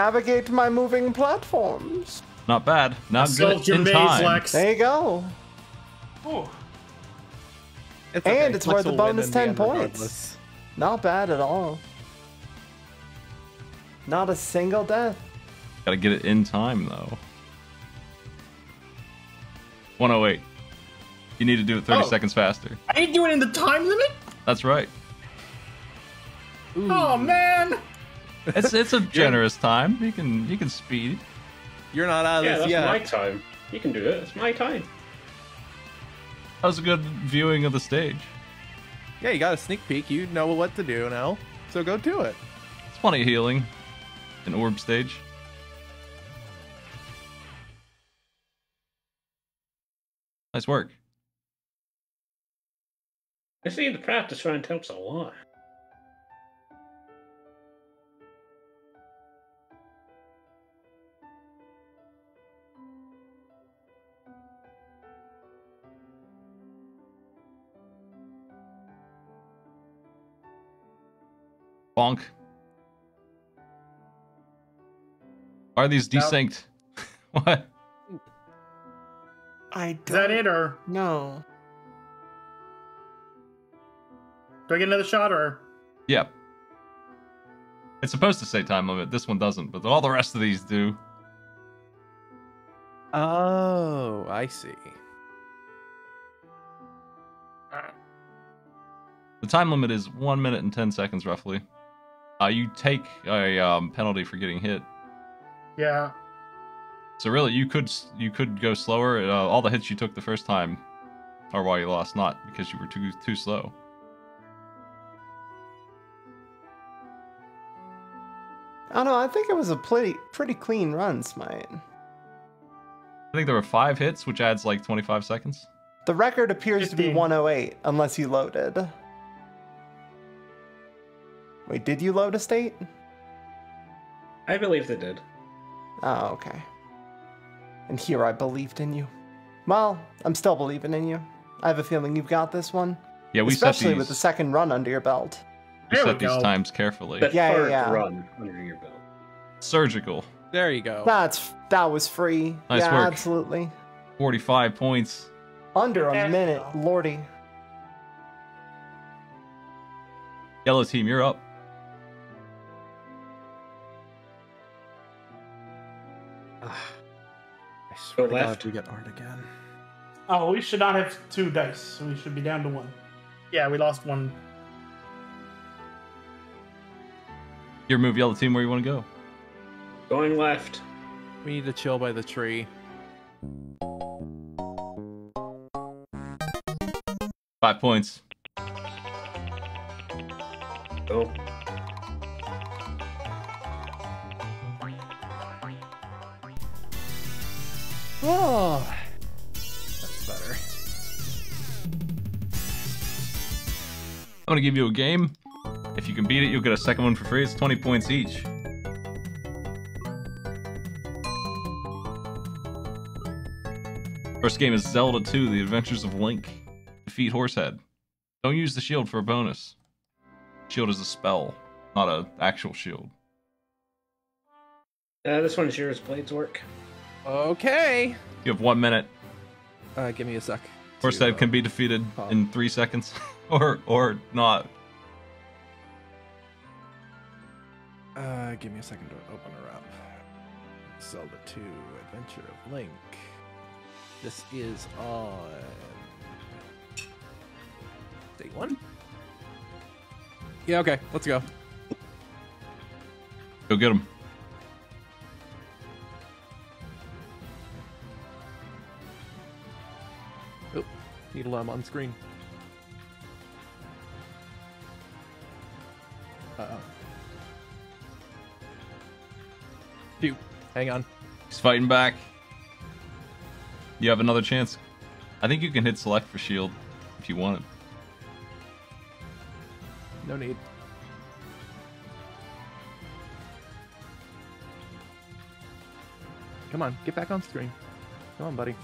[SPEAKER 1] Navigate my moving platforms.
[SPEAKER 2] Not bad. Not
[SPEAKER 5] Solved
[SPEAKER 2] good in
[SPEAKER 5] maze,
[SPEAKER 2] time.
[SPEAKER 5] Lex.
[SPEAKER 1] There you go.
[SPEAKER 6] Ooh.
[SPEAKER 3] It's
[SPEAKER 1] And it's
[SPEAKER 3] Flex
[SPEAKER 1] worth a
[SPEAKER 3] will win
[SPEAKER 1] bonus
[SPEAKER 3] in the
[SPEAKER 1] 10 points.
[SPEAKER 3] regardless.
[SPEAKER 1] Not bad at all. Not a single death.
[SPEAKER 2] Gotta get it in time though. 108. You need to do it 30
[SPEAKER 5] Oh.
[SPEAKER 2] seconds faster.
[SPEAKER 5] I ain't doing it in the time limit.
[SPEAKER 2] That's right.
[SPEAKER 5] Oh man.
[SPEAKER 2] It's it's a [laughs] generous time. You can you can speed.
[SPEAKER 3] You're not out of
[SPEAKER 4] Yeah,
[SPEAKER 3] this
[SPEAKER 4] that's
[SPEAKER 3] yet.
[SPEAKER 4] my time. You can do it. It's my time.
[SPEAKER 2] That was a good viewing of the stage.
[SPEAKER 3] Yeah, you got a sneak peek. You know what to do now. So go do it.
[SPEAKER 2] It's plenty of healing. An orb stage. Nice work.
[SPEAKER 4] I see the practice round helps a lot.
[SPEAKER 2] Bonk. Why are these
[SPEAKER 5] Now-
[SPEAKER 2] desynced? [laughs] what?
[SPEAKER 1] I
[SPEAKER 5] Is
[SPEAKER 1] don't
[SPEAKER 5] that it or
[SPEAKER 1] no?
[SPEAKER 5] do I get another shot or?
[SPEAKER 2] Yep. It's supposed to say time limit. This one doesn't, but all the rest of these do.
[SPEAKER 3] Oh, I see.
[SPEAKER 2] The time limit is one minute and ten seconds, roughly. Uh, you take a um, penalty for getting hit,
[SPEAKER 5] Yeah.
[SPEAKER 2] so really you could you could go slower. Uh, all the hits you took the first time are why you lost, not because you were too too slow.
[SPEAKER 1] I don't know. I think it was a pretty pretty clean run, Smight.
[SPEAKER 2] I think there were five hits, which adds like 25 seconds.
[SPEAKER 1] The record appears to be 108, unless you loaded. Wait, did you load a state?
[SPEAKER 4] I believe they did.
[SPEAKER 1] Oh, okay. And here I believed in you. Well, I'm still believing in you. I have a feeling you've got this one.
[SPEAKER 2] Yeah, we
[SPEAKER 1] Especially
[SPEAKER 2] set these,
[SPEAKER 1] with the second run under your belt.
[SPEAKER 2] we
[SPEAKER 5] There we
[SPEAKER 2] set these
[SPEAKER 5] go.
[SPEAKER 2] times carefully.
[SPEAKER 4] The
[SPEAKER 1] Yeah, yeah,
[SPEAKER 4] third
[SPEAKER 1] yeah.
[SPEAKER 4] run under your belt.
[SPEAKER 2] Surgical.
[SPEAKER 3] There you go.
[SPEAKER 1] That's that was free.
[SPEAKER 2] Nice
[SPEAKER 1] yeah,
[SPEAKER 2] work.
[SPEAKER 1] absolutely.
[SPEAKER 2] 45 points.
[SPEAKER 1] Under a
[SPEAKER 6] Yes,
[SPEAKER 1] minute, lordy.
[SPEAKER 2] Yellow team, you're up.
[SPEAKER 3] I swear
[SPEAKER 4] Go
[SPEAKER 3] to God, we get art again.
[SPEAKER 6] Oh, we should not have two dice, we should be down to one.
[SPEAKER 5] Yeah, we lost one.
[SPEAKER 2] Your move, yellow team, where you want to go.
[SPEAKER 4] Going left.
[SPEAKER 3] We need to chill by the tree.
[SPEAKER 2] Five points.
[SPEAKER 4] Go.
[SPEAKER 3] Oh, that's better.
[SPEAKER 2] I'm gonna give you a game. If you can beat it, you'll get a second one for free. It's 20 points each. First game is Zelda 2, The Adventures of Link. Defeat Horsehead. Don't use the shield for a bonus. Shield is a spell, not an actual shield.
[SPEAKER 4] Uh, this one is yours. Bladeworks.
[SPEAKER 3] Okay.
[SPEAKER 2] You have one minute.
[SPEAKER 3] Uh, give me a sec.
[SPEAKER 2] Horsehead
[SPEAKER 3] to,
[SPEAKER 2] can be defeated
[SPEAKER 3] uh,
[SPEAKER 2] in three seconds, [laughs] or or not.
[SPEAKER 3] Uh, give me a second to open her up. Zelda 2 Adventure of Link. This is on day one. Yeah, okay, let's go.
[SPEAKER 2] Go get him.
[SPEAKER 3] Need alarm on screen. Uh oh. Shoot, hang on.
[SPEAKER 2] He's fighting back. You have another chance. I think you can hit select for shield if you want it.
[SPEAKER 3] No need. Come on, get back on screen. Come on, buddy.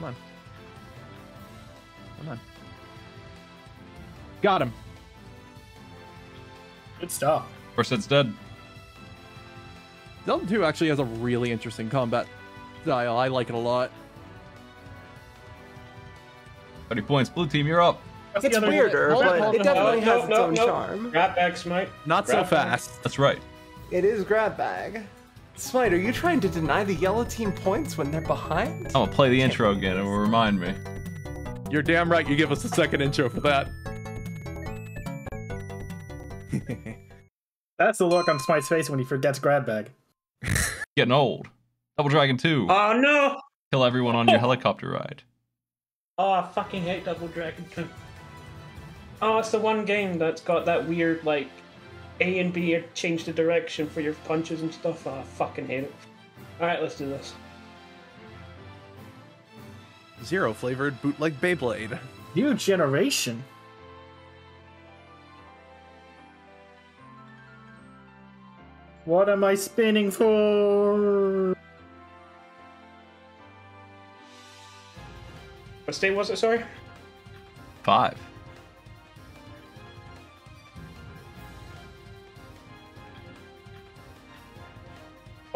[SPEAKER 3] Come on. Come on. Got him.
[SPEAKER 5] Good stuff.
[SPEAKER 2] Horsehead's dead.
[SPEAKER 3] Zelda 2 actually has a really interesting combat style. I like it a lot.
[SPEAKER 2] 30 points. Blue team, you're up.
[SPEAKER 5] What's
[SPEAKER 1] It's weirder,
[SPEAKER 3] hold
[SPEAKER 1] but
[SPEAKER 3] hold
[SPEAKER 1] it definitely
[SPEAKER 4] no,
[SPEAKER 1] has its
[SPEAKER 4] no,
[SPEAKER 1] own
[SPEAKER 4] no.
[SPEAKER 1] charm.
[SPEAKER 4] Grab bag, Smight.
[SPEAKER 3] Not so
[SPEAKER 4] Grab bag.
[SPEAKER 3] fast.
[SPEAKER 2] That's right.
[SPEAKER 1] It is grab bag. Smight, are you trying to deny the yellow team points when they're behind?
[SPEAKER 2] I'm gonna play the intro again. It will remind me.
[SPEAKER 3] You're damn right you give us a second intro for that. [laughs]
[SPEAKER 5] That's the look on Smight's face when he forgets grab bag. [laughs]
[SPEAKER 2] Getting old. Double Dragon 2.
[SPEAKER 4] Oh no!
[SPEAKER 2] Kill everyone on your helicopter ride.
[SPEAKER 4] Oh, I fucking hate Double Dragon 2. Oh, it's the one game that's got that weird, like, A and B are change the direction for your punches and stuff. Oh, I fucking hate it. Alright, let's do this.
[SPEAKER 3] Zero flavored bootleg Beyblade.
[SPEAKER 5] New generation. What am I spinning for?
[SPEAKER 4] What state was it, sorry?
[SPEAKER 2] Five.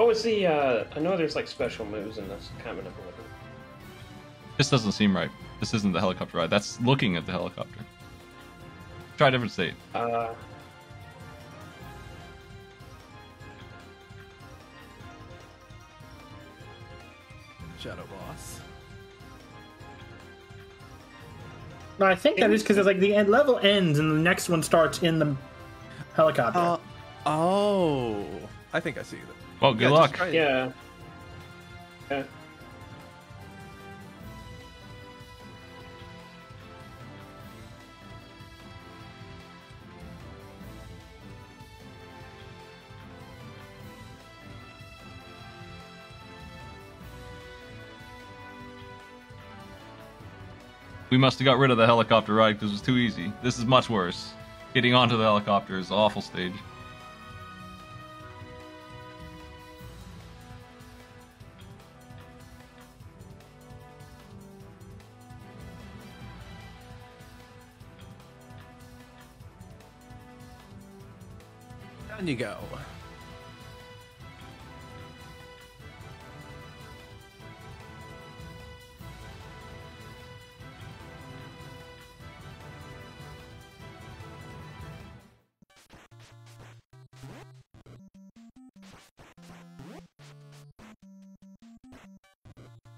[SPEAKER 4] What was the, uh, I know there's, like, special moves in this. I can't remember what
[SPEAKER 2] This doesn't seem right. This isn't the helicopter ride. That's looking at the helicopter. Try a different state.
[SPEAKER 4] Uh,
[SPEAKER 3] Shadow Boss.
[SPEAKER 5] No, I think that is because it's like the end level ends and the next one starts in the helicopter.
[SPEAKER 3] Uh, oh. I think I see that.
[SPEAKER 2] Well, good
[SPEAKER 3] Yeah,
[SPEAKER 2] luck.
[SPEAKER 4] yeah. Yeah.
[SPEAKER 2] We must have got rid of the helicopter ride because it was too easy. This is much worse. Getting onto the helicopter is an awful stage.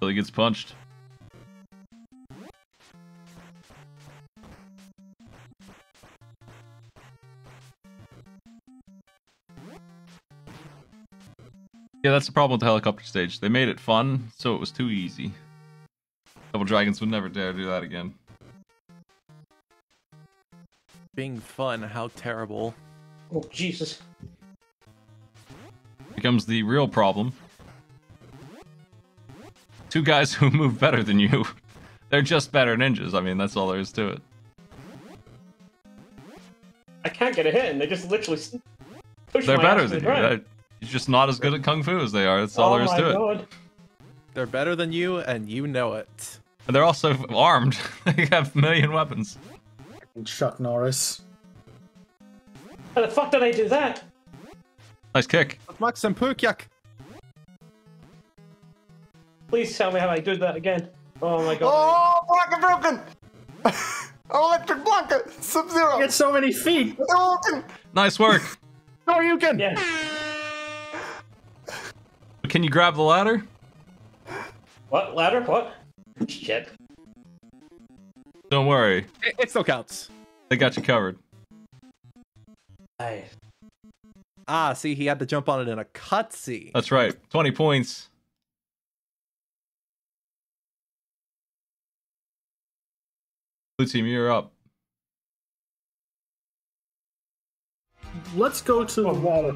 [SPEAKER 2] Billy gets punched. That's the problem with the helicopter stage. They made it fun, so it was too easy. Double Dragons would never dare do that again.
[SPEAKER 3] Being fun, how terrible.
[SPEAKER 4] Oh, Jesus.
[SPEAKER 2] Becomes the real problem. Two guys [laughs] who move better than you. They're just better ninjas. I mean, that's all there is to it.
[SPEAKER 4] I can't get a hit, and they just literally s- push
[SPEAKER 2] They're
[SPEAKER 4] my
[SPEAKER 2] better
[SPEAKER 4] ass to
[SPEAKER 2] than
[SPEAKER 4] the
[SPEAKER 2] you.
[SPEAKER 4] Ground.
[SPEAKER 2] Just not as good at kung fu as they are. That's all
[SPEAKER 4] oh
[SPEAKER 2] there is oh
[SPEAKER 4] my
[SPEAKER 2] to it.
[SPEAKER 4] god.
[SPEAKER 3] They're better than you, and you know it.
[SPEAKER 2] And they're also armed. [laughs] they have a million weapons.
[SPEAKER 5] Chuck Norris.
[SPEAKER 4] How the fuck did I do that?
[SPEAKER 2] Nice kick.
[SPEAKER 3] Maxim Pukyak.
[SPEAKER 4] Please tell me how I did that again. Oh my god.
[SPEAKER 1] Oh, Blanka broken! [laughs] Electric Blanka! Sub Zero!
[SPEAKER 5] You Get so many feet.
[SPEAKER 2] Nice work.
[SPEAKER 3] Oh, you can.
[SPEAKER 4] Yeah.
[SPEAKER 2] Can you grab the ladder?
[SPEAKER 4] What? Ladder? What? Shit.
[SPEAKER 2] Don't worry.
[SPEAKER 3] It, it still counts.
[SPEAKER 2] They got you covered.
[SPEAKER 4] Aye.
[SPEAKER 3] Ah, see, he had to jump on it in a cutscene.
[SPEAKER 2] That's right. 20 points. Blue team, you're up.
[SPEAKER 5] Let's go to the water.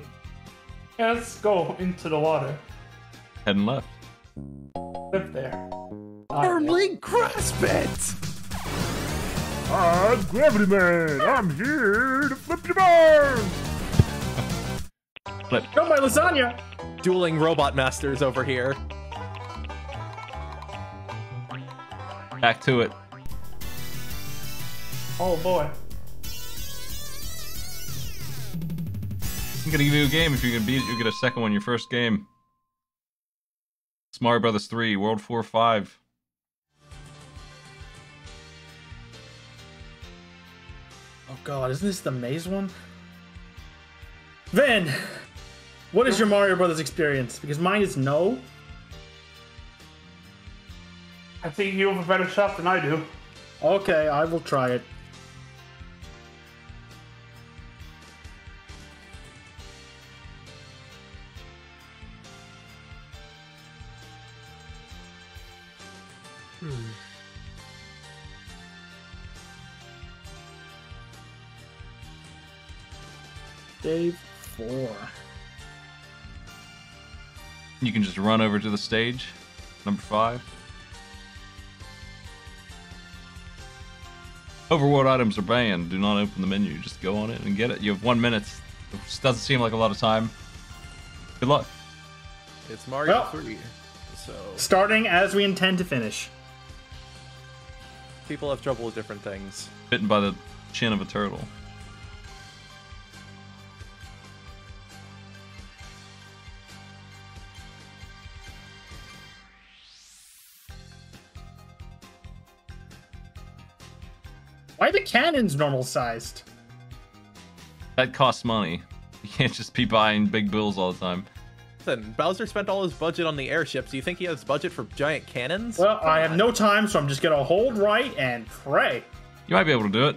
[SPEAKER 6] Let's go into the water.
[SPEAKER 2] Heading left.
[SPEAKER 6] Live there.
[SPEAKER 3] Firmly grasp it.
[SPEAKER 7] I'm Gravity Man. I'm here to flip your bars.
[SPEAKER 2] Flip.
[SPEAKER 5] Go my lasagna.
[SPEAKER 3] Dueling robot masters over here.
[SPEAKER 2] Back to it.
[SPEAKER 6] Oh boy.
[SPEAKER 2] I'm gonna give you a game. If you can beat it, you get a second one. Your first game. It's Mario Brothers 3, World 4 5.
[SPEAKER 5] Oh god, isn't this the maze one? Vin, what is your Mario Brothers experience? Because mine is no.
[SPEAKER 6] I think you have a better shot than I do.
[SPEAKER 5] Okay, I will try it. Hmm. Dave four.
[SPEAKER 2] You can just run over to the stage. Number 5. Overworld items are banned. Do not open the menu. Just go on it and get it. You have one minute. It doesn't seem like a lot of time. Good luck.
[SPEAKER 3] It's Mario
[SPEAKER 5] Well.
[SPEAKER 3] 3. So
[SPEAKER 5] Starting as we intend to finish.
[SPEAKER 3] People have trouble with different things.
[SPEAKER 2] Bitten by the chin of a turtle.
[SPEAKER 5] Why are the cannons normal sized?
[SPEAKER 2] That costs money. You can't just be buying big bills all the time.
[SPEAKER 3] Listen, Bowser spent all his budget on the airships. Do you think he has budget for giant cannons?
[SPEAKER 5] Well,
[SPEAKER 3] Come
[SPEAKER 5] I have no time, so I'm just gonna hold right and pray.
[SPEAKER 2] You might be able to do it.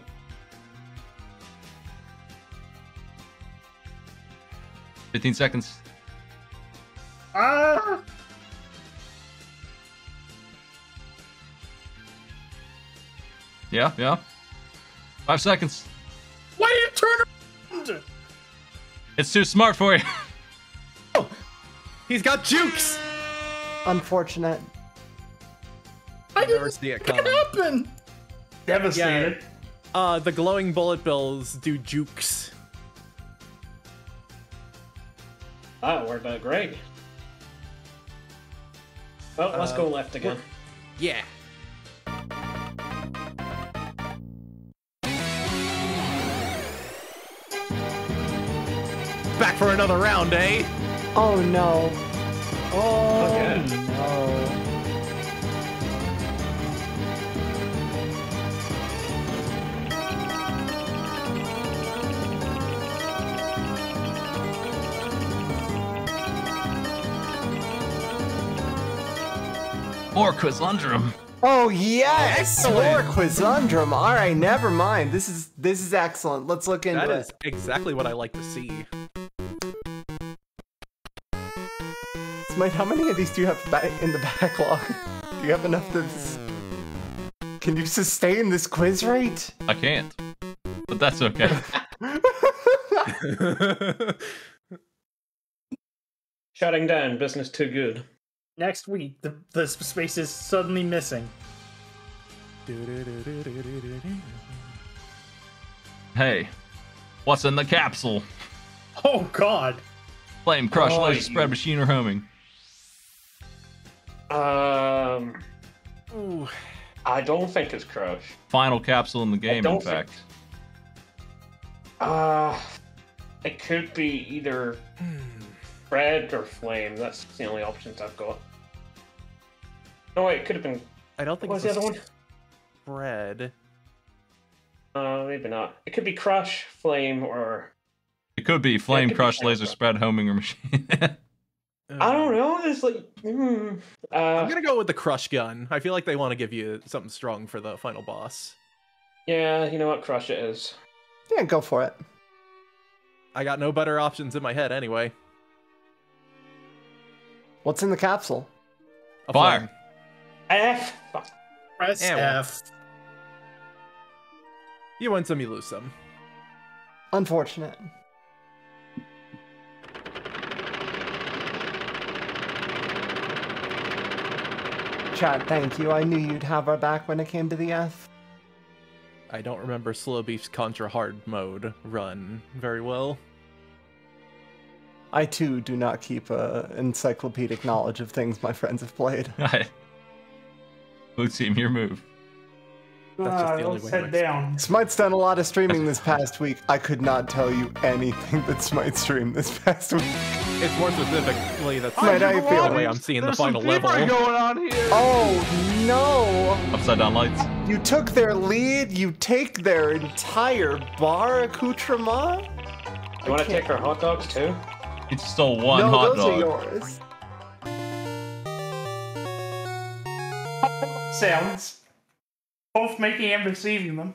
[SPEAKER 2] Fifteen seconds.
[SPEAKER 5] Ah!
[SPEAKER 2] Yeah, yeah. Five seconds.
[SPEAKER 5] Why did it turn around?
[SPEAKER 2] It's too smart for you. [laughs]
[SPEAKER 3] He's got jukes.
[SPEAKER 1] Unfortunate.
[SPEAKER 5] I
[SPEAKER 3] Never
[SPEAKER 5] didn't
[SPEAKER 3] see it coming.
[SPEAKER 5] happen.
[SPEAKER 6] Devastated.
[SPEAKER 3] Uh, the glowing bullet bills do jukes.
[SPEAKER 4] That worked out great. Well, let's go left again.
[SPEAKER 3] Yeah. Back for another round, eh?
[SPEAKER 1] Oh no. Oh
[SPEAKER 4] Okay.
[SPEAKER 1] no.
[SPEAKER 2] Or Quizlundrum.
[SPEAKER 1] Oh yes, oh,
[SPEAKER 3] Excellent.
[SPEAKER 1] more Quizundrum. All right, never mind. This is this is excellent. Let's look into
[SPEAKER 3] That
[SPEAKER 1] it.
[SPEAKER 3] is exactly what I like to see.
[SPEAKER 1] Smight, how many of these do you have in the backlog? Do you have enough to? s- Can you sustain this quiz rate?
[SPEAKER 2] I can't. But that's okay. [laughs]
[SPEAKER 4] Shutting down, business too good.
[SPEAKER 5] Next week, the, the space is suddenly missing.
[SPEAKER 2] hey, What's in the capsule?
[SPEAKER 5] Oh God.
[SPEAKER 2] Flame, crush,
[SPEAKER 4] Oh,
[SPEAKER 2] laser,
[SPEAKER 4] you-
[SPEAKER 2] spread, machine, or homing?
[SPEAKER 4] Um,
[SPEAKER 3] Ooh.
[SPEAKER 4] I don't think it's Crush.
[SPEAKER 2] Final capsule in the game, in
[SPEAKER 4] don't think-
[SPEAKER 2] fact.
[SPEAKER 4] Uh, it could be either Red or Flame. That's the only options I've got. No, wait, it could have been.
[SPEAKER 3] I don't think
[SPEAKER 4] What was the other one?
[SPEAKER 3] spread.
[SPEAKER 4] Uh, maybe not. It could be Crush, Flame, or
[SPEAKER 2] It could be flame,
[SPEAKER 4] could
[SPEAKER 2] crush,
[SPEAKER 4] Flame,
[SPEAKER 2] laser, spread, homing, or machine. [laughs]
[SPEAKER 4] I don't know. There's like, hmm. Uh,
[SPEAKER 3] I'm gonna go with the crush gun. I feel like they want to give you something strong for the final boss.
[SPEAKER 4] yeah, you know what Crush it is.
[SPEAKER 1] Yeah, go for it.
[SPEAKER 3] I got no better options in my head anyway.
[SPEAKER 1] What's in the capsule?
[SPEAKER 3] A
[SPEAKER 2] Fire.
[SPEAKER 3] flame.
[SPEAKER 4] F. Fuck.
[SPEAKER 5] Press
[SPEAKER 3] Yeah, well.
[SPEAKER 5] F.
[SPEAKER 3] You win some, you lose some.
[SPEAKER 1] Unfortunate. Chad, thank you. I knew you'd have our back when it came to the F.
[SPEAKER 3] I don't remember Slowbeef's Contra Hard mode run very well.
[SPEAKER 1] I too do not keep a encyclopedic knowledge of things my friends have played.
[SPEAKER 2] Alright. Blue team, your move.
[SPEAKER 3] That's just
[SPEAKER 6] Ah,
[SPEAKER 3] the only way to
[SPEAKER 6] head down.
[SPEAKER 1] Smight's done a lot of streaming this past week. I could not tell you anything that Smite streamed this past week.
[SPEAKER 3] It's more specifically that's
[SPEAKER 1] Smight, how you
[SPEAKER 3] the
[SPEAKER 1] feeling?
[SPEAKER 3] way I'm seeing the final
[SPEAKER 7] some
[SPEAKER 3] level.
[SPEAKER 7] thievery going on here.
[SPEAKER 1] Oh no!
[SPEAKER 2] Upside down lights.
[SPEAKER 1] You took their lead, you take their entire bar accoutrement?
[SPEAKER 4] You want to take our hot dogs too?
[SPEAKER 2] You just stole one
[SPEAKER 1] no,
[SPEAKER 2] hot
[SPEAKER 1] those
[SPEAKER 2] dog.
[SPEAKER 1] are yours.
[SPEAKER 6] Sounds. Both making and receiving them.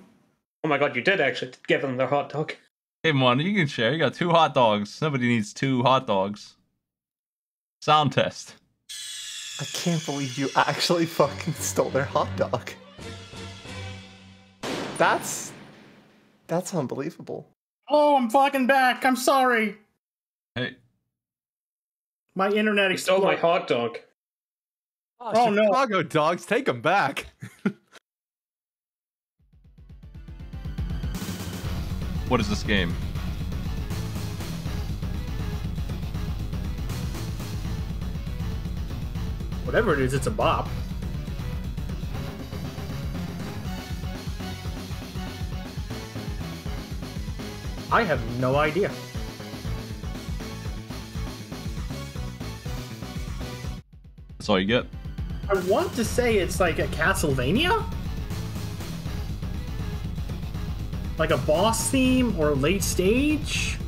[SPEAKER 4] Oh my god, you did actually give them their hot dog.
[SPEAKER 2] Hey, one, you can share. You got two hot dogs. Nobody needs two hot dogs. Sound test.
[SPEAKER 1] I can't believe you actually fucking stole their hot dog. That's that's unbelievable.
[SPEAKER 5] Oh, I'm fucking back. I'm sorry.
[SPEAKER 2] Hey,
[SPEAKER 5] My internet
[SPEAKER 4] You stole my hot dog.
[SPEAKER 5] Ah, oh, no.
[SPEAKER 3] Chicago dogs, take them back. [laughs]
[SPEAKER 2] what is this game?
[SPEAKER 5] Whatever it is, it's a bop. I have no idea.
[SPEAKER 2] That's all you get.
[SPEAKER 5] I want to say it's like a Castlevania? Like a boss theme or late stage?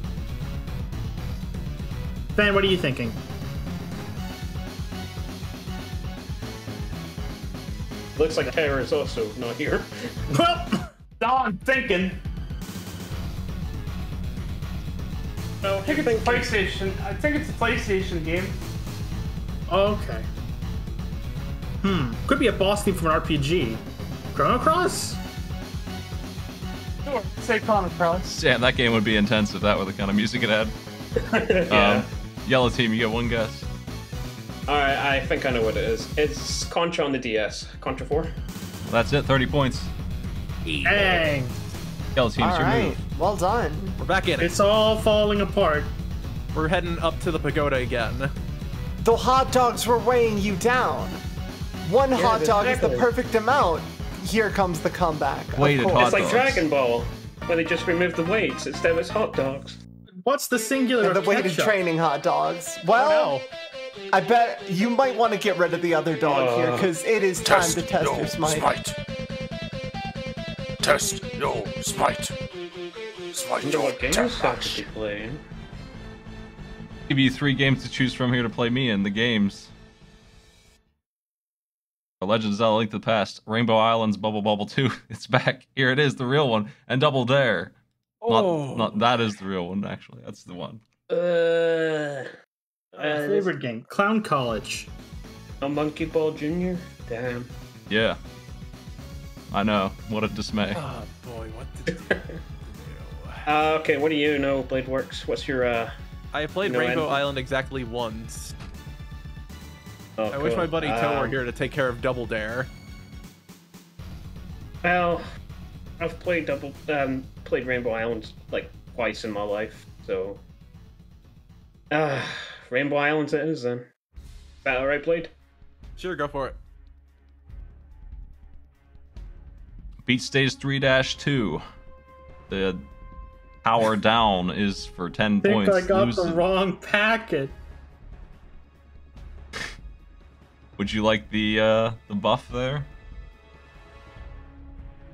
[SPEAKER 5] Ben, what are you thinking?
[SPEAKER 4] Looks like Tara is also not here. [laughs]
[SPEAKER 5] Well,
[SPEAKER 6] Now I'm thinking.
[SPEAKER 4] No,
[SPEAKER 6] I think it's a PlayStation. I think it's a PlayStation game.
[SPEAKER 5] okay. Hmm, could be a boss theme from an RPG. Chrono Cross?
[SPEAKER 6] Sure. Say Chrono Cross.
[SPEAKER 2] Yeah, that game would be intense if that were the kind of music it had. [laughs]
[SPEAKER 4] yeah.
[SPEAKER 2] Um, yellow team, you get one guess.
[SPEAKER 4] Alright, I think I know what it is. It's Contra on the DS. Contra 4.
[SPEAKER 2] Well, that's it. 30 points.
[SPEAKER 5] Dang.
[SPEAKER 2] Yellow team, it's
[SPEAKER 1] All
[SPEAKER 2] your
[SPEAKER 1] right,
[SPEAKER 2] move.
[SPEAKER 1] well done.
[SPEAKER 3] We're back in it.
[SPEAKER 5] It's all falling apart.
[SPEAKER 3] We're heading up to the pagoda again.
[SPEAKER 1] The hot dogs were weighing you down. One hot dog is the perfect amount. Here comes the comeback. of
[SPEAKER 2] Weighted
[SPEAKER 1] course.
[SPEAKER 2] hot
[SPEAKER 4] It's like
[SPEAKER 2] dogs.
[SPEAKER 4] Dragon Ball, where they just removed the weights instead it's hot dogs.
[SPEAKER 5] What's the singular
[SPEAKER 1] And the
[SPEAKER 5] of
[SPEAKER 1] weighted
[SPEAKER 5] ketchup?
[SPEAKER 1] training hot dogs. Well, I bet you might want to get rid of the other dog here uh, because it is time to test your smite.
[SPEAKER 8] Test your smite. Smight
[SPEAKER 4] wonder
[SPEAKER 8] your
[SPEAKER 4] what games
[SPEAKER 8] tap
[SPEAKER 4] I
[SPEAKER 8] match.
[SPEAKER 4] be playing.
[SPEAKER 2] Give you three games to choose from here to play me in. The games. The Legend of Zelda Link to the Past, Rainbow Islands, Bubble Bobble 2. [laughs] It's back. Here it is, the real one. And Double Dare.
[SPEAKER 3] Oh.
[SPEAKER 2] Not, not that is the real one, actually. That's the one.
[SPEAKER 4] Uh,
[SPEAKER 5] My
[SPEAKER 4] uh,
[SPEAKER 5] favorite game, Clown College.
[SPEAKER 4] a Monkey Ball Jr. Damn.
[SPEAKER 2] Yeah. I know. What a dismay.
[SPEAKER 3] Oh boy, what did you do?
[SPEAKER 4] Uh, okay, what do you know, Blade Works? What's your uh?
[SPEAKER 3] I played
[SPEAKER 4] No,
[SPEAKER 3] Rainbow
[SPEAKER 4] I-
[SPEAKER 3] Island exactly once.
[SPEAKER 4] Oh,
[SPEAKER 3] I wish my buddy Toe were
[SPEAKER 4] Um,
[SPEAKER 3] here to take care of Double Dare.
[SPEAKER 4] Well, I've played double, um, played Rainbow Islands like twice in my life, so. Uh, Rainbow Islands it is then. Is that alright, Blade?
[SPEAKER 3] Sure, go for it.
[SPEAKER 2] Beat stage 3 Dash 2. The power down is for 10
[SPEAKER 5] I think
[SPEAKER 2] points.
[SPEAKER 5] I got the
[SPEAKER 2] Lose-
[SPEAKER 5] wrong packet.
[SPEAKER 2] Would you like the uh, the buff there?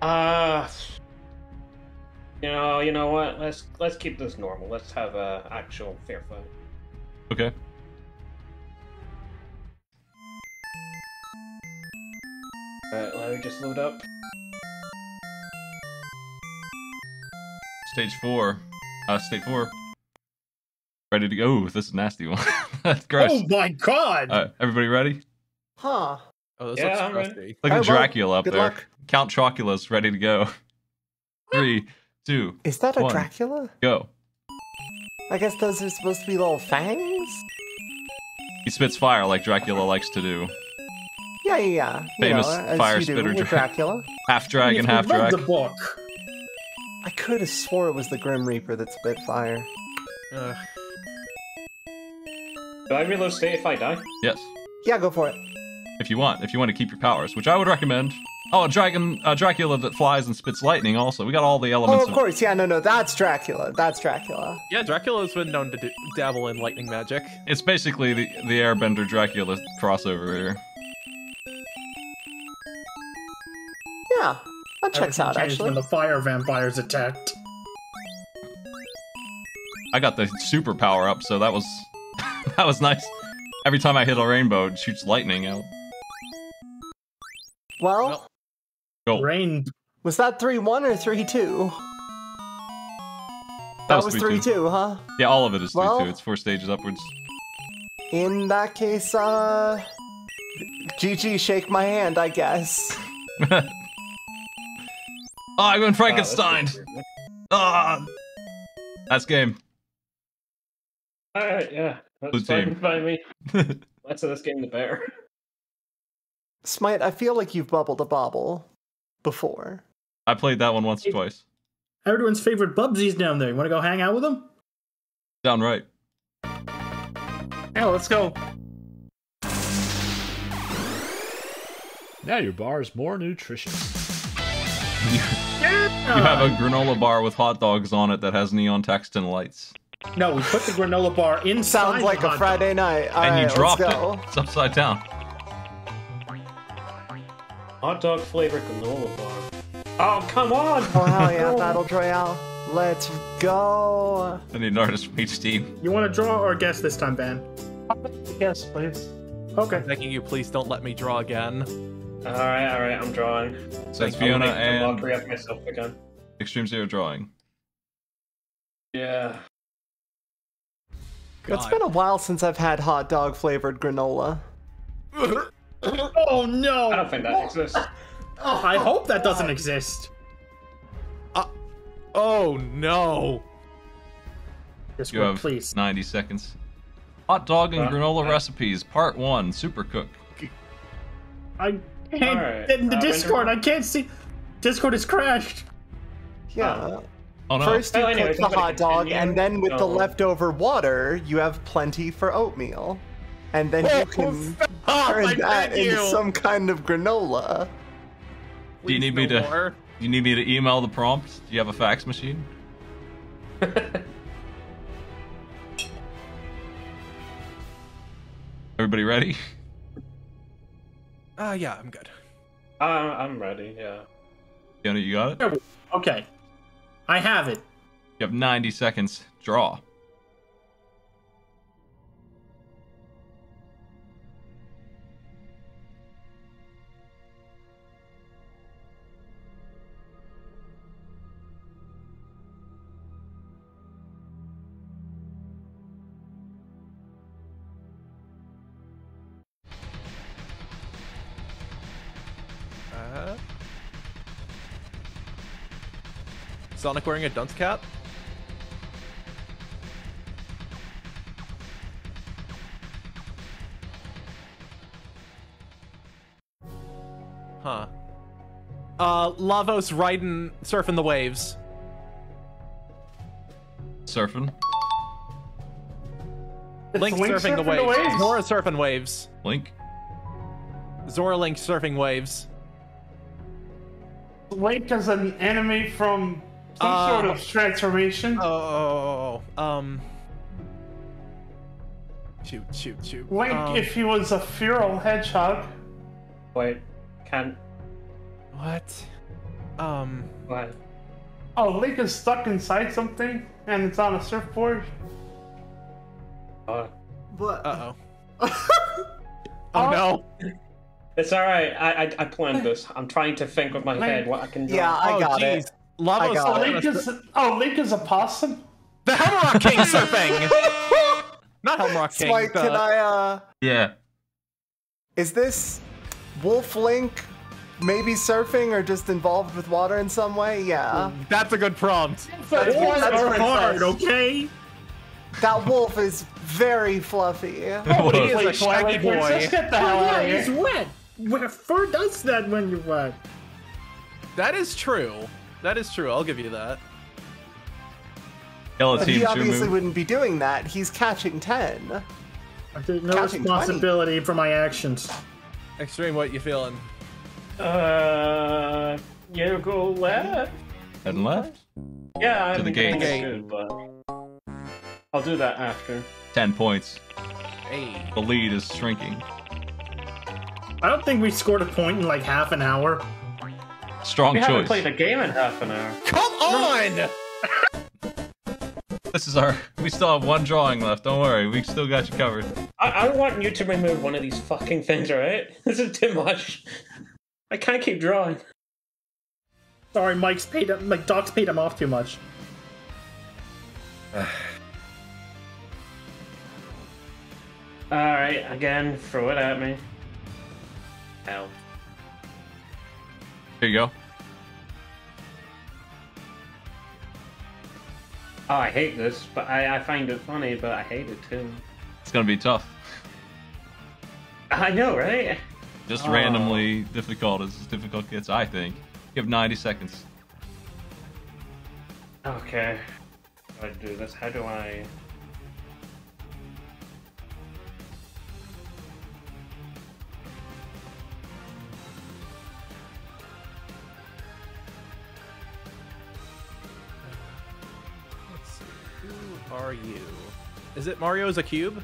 [SPEAKER 4] Uh you know, you know what? Let's let's keep this normal. Let's have a actual fair fight.
[SPEAKER 2] Okay.
[SPEAKER 4] Alright, let me just load up.
[SPEAKER 2] Stage 4. Uh, stage 4. Ready to go. Ooh, this is a nasty one. [laughs] That's gross.
[SPEAKER 5] Oh my god!
[SPEAKER 2] Alright, everybody ready?
[SPEAKER 1] Huh.
[SPEAKER 3] Oh, this
[SPEAKER 4] Yeah,
[SPEAKER 3] looks
[SPEAKER 4] I'm ready.
[SPEAKER 3] crusty.
[SPEAKER 2] Look at
[SPEAKER 1] right, well,
[SPEAKER 2] Dracula up
[SPEAKER 1] good
[SPEAKER 2] there.
[SPEAKER 1] luck.
[SPEAKER 2] Count Chocula's ready to go. [laughs] Three, two,
[SPEAKER 1] Is that a
[SPEAKER 2] One.
[SPEAKER 1] Dracula?
[SPEAKER 2] go.
[SPEAKER 1] I guess those are supposed to be little fangs?
[SPEAKER 2] He spits fire like Dracula likes to do.
[SPEAKER 1] Yeah, yeah, yeah. You
[SPEAKER 2] Famous
[SPEAKER 1] know,
[SPEAKER 2] fire
[SPEAKER 1] you do
[SPEAKER 2] spitter
[SPEAKER 1] with
[SPEAKER 2] dra-
[SPEAKER 1] Dracula. [laughs]
[SPEAKER 2] Half dragon,
[SPEAKER 5] you
[SPEAKER 2] half
[SPEAKER 5] read the book.
[SPEAKER 1] I could have swore it was the Grim Reaper that spit fire.
[SPEAKER 3] Ugh.
[SPEAKER 4] Do I reload state if I die?
[SPEAKER 2] Yes,
[SPEAKER 1] Yeah, go for it.
[SPEAKER 2] If you want. If you want to keep your powers, which I would recommend. Oh, a dragon, a Dracula that flies and spits lightning. Also, we got all the elements.
[SPEAKER 1] Oh,
[SPEAKER 2] elements.
[SPEAKER 1] of course. Yeah, no, no. That's Dracula. That's Dracula.
[SPEAKER 3] Yeah, Dracula's been known to d- dabble in lightning magic.
[SPEAKER 2] It's basically the the Airbender Dracula crossover here.
[SPEAKER 1] Yeah, that checks
[SPEAKER 5] Everything
[SPEAKER 1] out,
[SPEAKER 5] changed
[SPEAKER 1] actually.
[SPEAKER 5] When the fire vampires attacked.
[SPEAKER 2] I got the super power up, so that was [laughs] that was nice. Every time I hit a rainbow, it shoots lightning out.
[SPEAKER 1] Well,
[SPEAKER 2] Go.
[SPEAKER 5] Rain.
[SPEAKER 1] was that 3 1 or 3 2?
[SPEAKER 2] That
[SPEAKER 1] That
[SPEAKER 2] was
[SPEAKER 1] was
[SPEAKER 2] 3-2.
[SPEAKER 1] 2, huh?
[SPEAKER 2] Yeah, all of it is three
[SPEAKER 1] Well-
[SPEAKER 2] two. It's four stages upwards.
[SPEAKER 1] In that case, uh. GG, shake my hand, I guess.
[SPEAKER 2] oh, I went
[SPEAKER 4] Wow, that's
[SPEAKER 2] Frankenstein.
[SPEAKER 4] pretty weird.
[SPEAKER 2] Ah, that's game.
[SPEAKER 4] Alright, yeah. That's
[SPEAKER 2] Blue
[SPEAKER 4] fine
[SPEAKER 2] team.
[SPEAKER 4] by me. [laughs] Let's have this game the better.
[SPEAKER 1] Smight, I feel like you've bubbled a bobble before.
[SPEAKER 2] I played that one once or twice.
[SPEAKER 5] Everyone's favorite Bubsy's down there. You want to go hang out with them?
[SPEAKER 2] Down right.
[SPEAKER 6] Yeah, let's go.
[SPEAKER 7] Now your bar is more nutritious.
[SPEAKER 2] You have a granola bar with hot dogs on it that has neon text and lights,
[SPEAKER 5] No, we put the granola bar inside.
[SPEAKER 1] Sounds like
[SPEAKER 5] the
[SPEAKER 1] a
[SPEAKER 5] hot
[SPEAKER 1] Friday night. All
[SPEAKER 2] and
[SPEAKER 1] right,
[SPEAKER 2] you dropped
[SPEAKER 1] let's go.
[SPEAKER 2] it. It's upside down.
[SPEAKER 4] Hot dog flavored granola bar. Oh, come on!
[SPEAKER 1] Oh, hell yeah, [laughs] Battle Royale. Let's go.
[SPEAKER 2] I need an artist from each team.
[SPEAKER 5] You want to draw or guess this time, Ben?
[SPEAKER 6] Yes, please.
[SPEAKER 5] Okay.
[SPEAKER 3] Begging you, please don't let me draw again.
[SPEAKER 4] Alright, alright, I'm drawing.
[SPEAKER 2] So it's
[SPEAKER 4] I'm gonna
[SPEAKER 2] Fiona
[SPEAKER 4] make the
[SPEAKER 2] and
[SPEAKER 4] mockery of myself again.
[SPEAKER 2] Extreme Zero drawing.
[SPEAKER 4] Yeah.
[SPEAKER 1] It's been a while since I've had hot dog flavored granola. [laughs] [laughs]
[SPEAKER 5] Oh no!
[SPEAKER 4] I don't think that exists.
[SPEAKER 5] Oh, I hope that doesn't exist.
[SPEAKER 3] Oh no!
[SPEAKER 2] You
[SPEAKER 5] Discord,
[SPEAKER 2] have
[SPEAKER 5] please.
[SPEAKER 2] 90 seconds. Hot dog and
[SPEAKER 4] Uh,
[SPEAKER 2] granola
[SPEAKER 4] uh.
[SPEAKER 2] recipes, part one, super cook.
[SPEAKER 5] I can't
[SPEAKER 4] Alright,
[SPEAKER 5] get in the
[SPEAKER 4] uh,
[SPEAKER 5] Discord. I can't see. Discord is crashed.
[SPEAKER 1] Yeah.
[SPEAKER 2] Oh no.
[SPEAKER 1] First you
[SPEAKER 4] Well, anyway,
[SPEAKER 1] cook the hot dog,
[SPEAKER 4] continue.
[SPEAKER 1] and then with the
[SPEAKER 4] Oh.
[SPEAKER 1] leftover water, you have plenty for oatmeal. And then you can
[SPEAKER 3] Oh,
[SPEAKER 1] turn that into
[SPEAKER 3] you.
[SPEAKER 1] some kind of granola.
[SPEAKER 2] Do you
[SPEAKER 3] Please
[SPEAKER 2] need me to-
[SPEAKER 3] more.
[SPEAKER 2] Do you need me to email the prompt? Do you have a fax machine? [laughs] Everybody ready?
[SPEAKER 3] Ah, yeah, I'm good.
[SPEAKER 4] Uh, I'm ready, yeah.
[SPEAKER 2] Fiona, you got it?
[SPEAKER 5] Okay. I have it.
[SPEAKER 2] You have 90 seconds. Draw.
[SPEAKER 3] Sonic wearing a dunce cap? Huh. Uh, Lavos riding, surfing the waves.
[SPEAKER 2] Surfing.
[SPEAKER 6] It's
[SPEAKER 3] Link, surfing, the waves. Zora surfing waves.
[SPEAKER 2] Link.
[SPEAKER 3] Zora Link surfing waves.
[SPEAKER 6] Link is an enemy from some
[SPEAKER 3] Uh,
[SPEAKER 6] sort of transformation.
[SPEAKER 3] Oh, um. Shoot, shoot, shoot.
[SPEAKER 6] Link,
[SPEAKER 3] Um,
[SPEAKER 6] if he was a feral hedgehog.
[SPEAKER 4] Wait, can't.
[SPEAKER 3] What? Um.
[SPEAKER 4] What?
[SPEAKER 6] Oh, Link is stuck inside something, and it's on a surfboard.
[SPEAKER 4] Oh.
[SPEAKER 1] What?
[SPEAKER 3] Uh [laughs] oh. oh no. [laughs]
[SPEAKER 4] It's alright. I, I I planned [laughs] this. I'm trying to think with my head what I can do.
[SPEAKER 1] Yeah, I
[SPEAKER 3] oh,
[SPEAKER 1] got
[SPEAKER 3] jeez.
[SPEAKER 1] it.
[SPEAKER 3] Lava
[SPEAKER 1] I got
[SPEAKER 6] Oh,
[SPEAKER 1] it.
[SPEAKER 6] Link is oh, Link is a possum.
[SPEAKER 3] The Helmrock [laughs] King surfing. Not Helmaroc King.
[SPEAKER 1] Spike,
[SPEAKER 3] the-
[SPEAKER 1] can I, uh,
[SPEAKER 2] Yeah.
[SPEAKER 1] is this Wolf Link maybe surfing or just involved with water in some way? Yeah.
[SPEAKER 3] That's a good prompt.
[SPEAKER 1] That's,
[SPEAKER 5] Wolves
[SPEAKER 1] that's
[SPEAKER 5] are hard, okay?
[SPEAKER 1] That wolf is very fluffy.
[SPEAKER 3] Oh, he is a
[SPEAKER 6] Wait,
[SPEAKER 3] shaggy
[SPEAKER 6] Twilight Princess,
[SPEAKER 3] boy.
[SPEAKER 6] get the hell out of here.
[SPEAKER 5] he's wet. Where fur does that when you're wet?
[SPEAKER 3] That is true. That is true. I'll give you that.
[SPEAKER 2] Yellow team,
[SPEAKER 1] he obviously
[SPEAKER 2] move.
[SPEAKER 1] wouldn't be doing that. He's catching 10.
[SPEAKER 5] I take no
[SPEAKER 1] Catching
[SPEAKER 5] responsibility for my actions.
[SPEAKER 3] Extreme, what you feeling?
[SPEAKER 4] Uh, you go left.
[SPEAKER 2] And left.
[SPEAKER 4] Yeah,
[SPEAKER 2] To
[SPEAKER 4] I'm
[SPEAKER 2] the gate.
[SPEAKER 4] good, but I'll do that after.
[SPEAKER 2] 10 points.
[SPEAKER 3] Hey.
[SPEAKER 2] The lead is shrinking.
[SPEAKER 5] I don't think we scored a point in like half an hour.
[SPEAKER 2] Strong
[SPEAKER 4] We haven't played a game in half an hour.
[SPEAKER 3] Come on! [laughs]
[SPEAKER 2] This is our. We still have one drawing left. Don't worry. We still got you covered.
[SPEAKER 4] I, I want you to remove one of these fucking things, alright? [laughs] This is too much. I can't keep drawing.
[SPEAKER 5] Sorry, Mike's paid him, like Doc's paid him off too much. [sighs]
[SPEAKER 4] Alright, again, throw it at me. Hell.
[SPEAKER 2] Here you go.
[SPEAKER 4] Oh, I hate this, but I, I find it funny, but I hate it too.
[SPEAKER 2] It's gonna be tough. [laughs]
[SPEAKER 4] I know, right?
[SPEAKER 2] Just
[SPEAKER 4] Oh.
[SPEAKER 2] randomly difficult as difficult gets, I think. You have 90 seconds.
[SPEAKER 4] Okay. How do I do this? How do I...
[SPEAKER 3] are you? Is it Mario's a cube?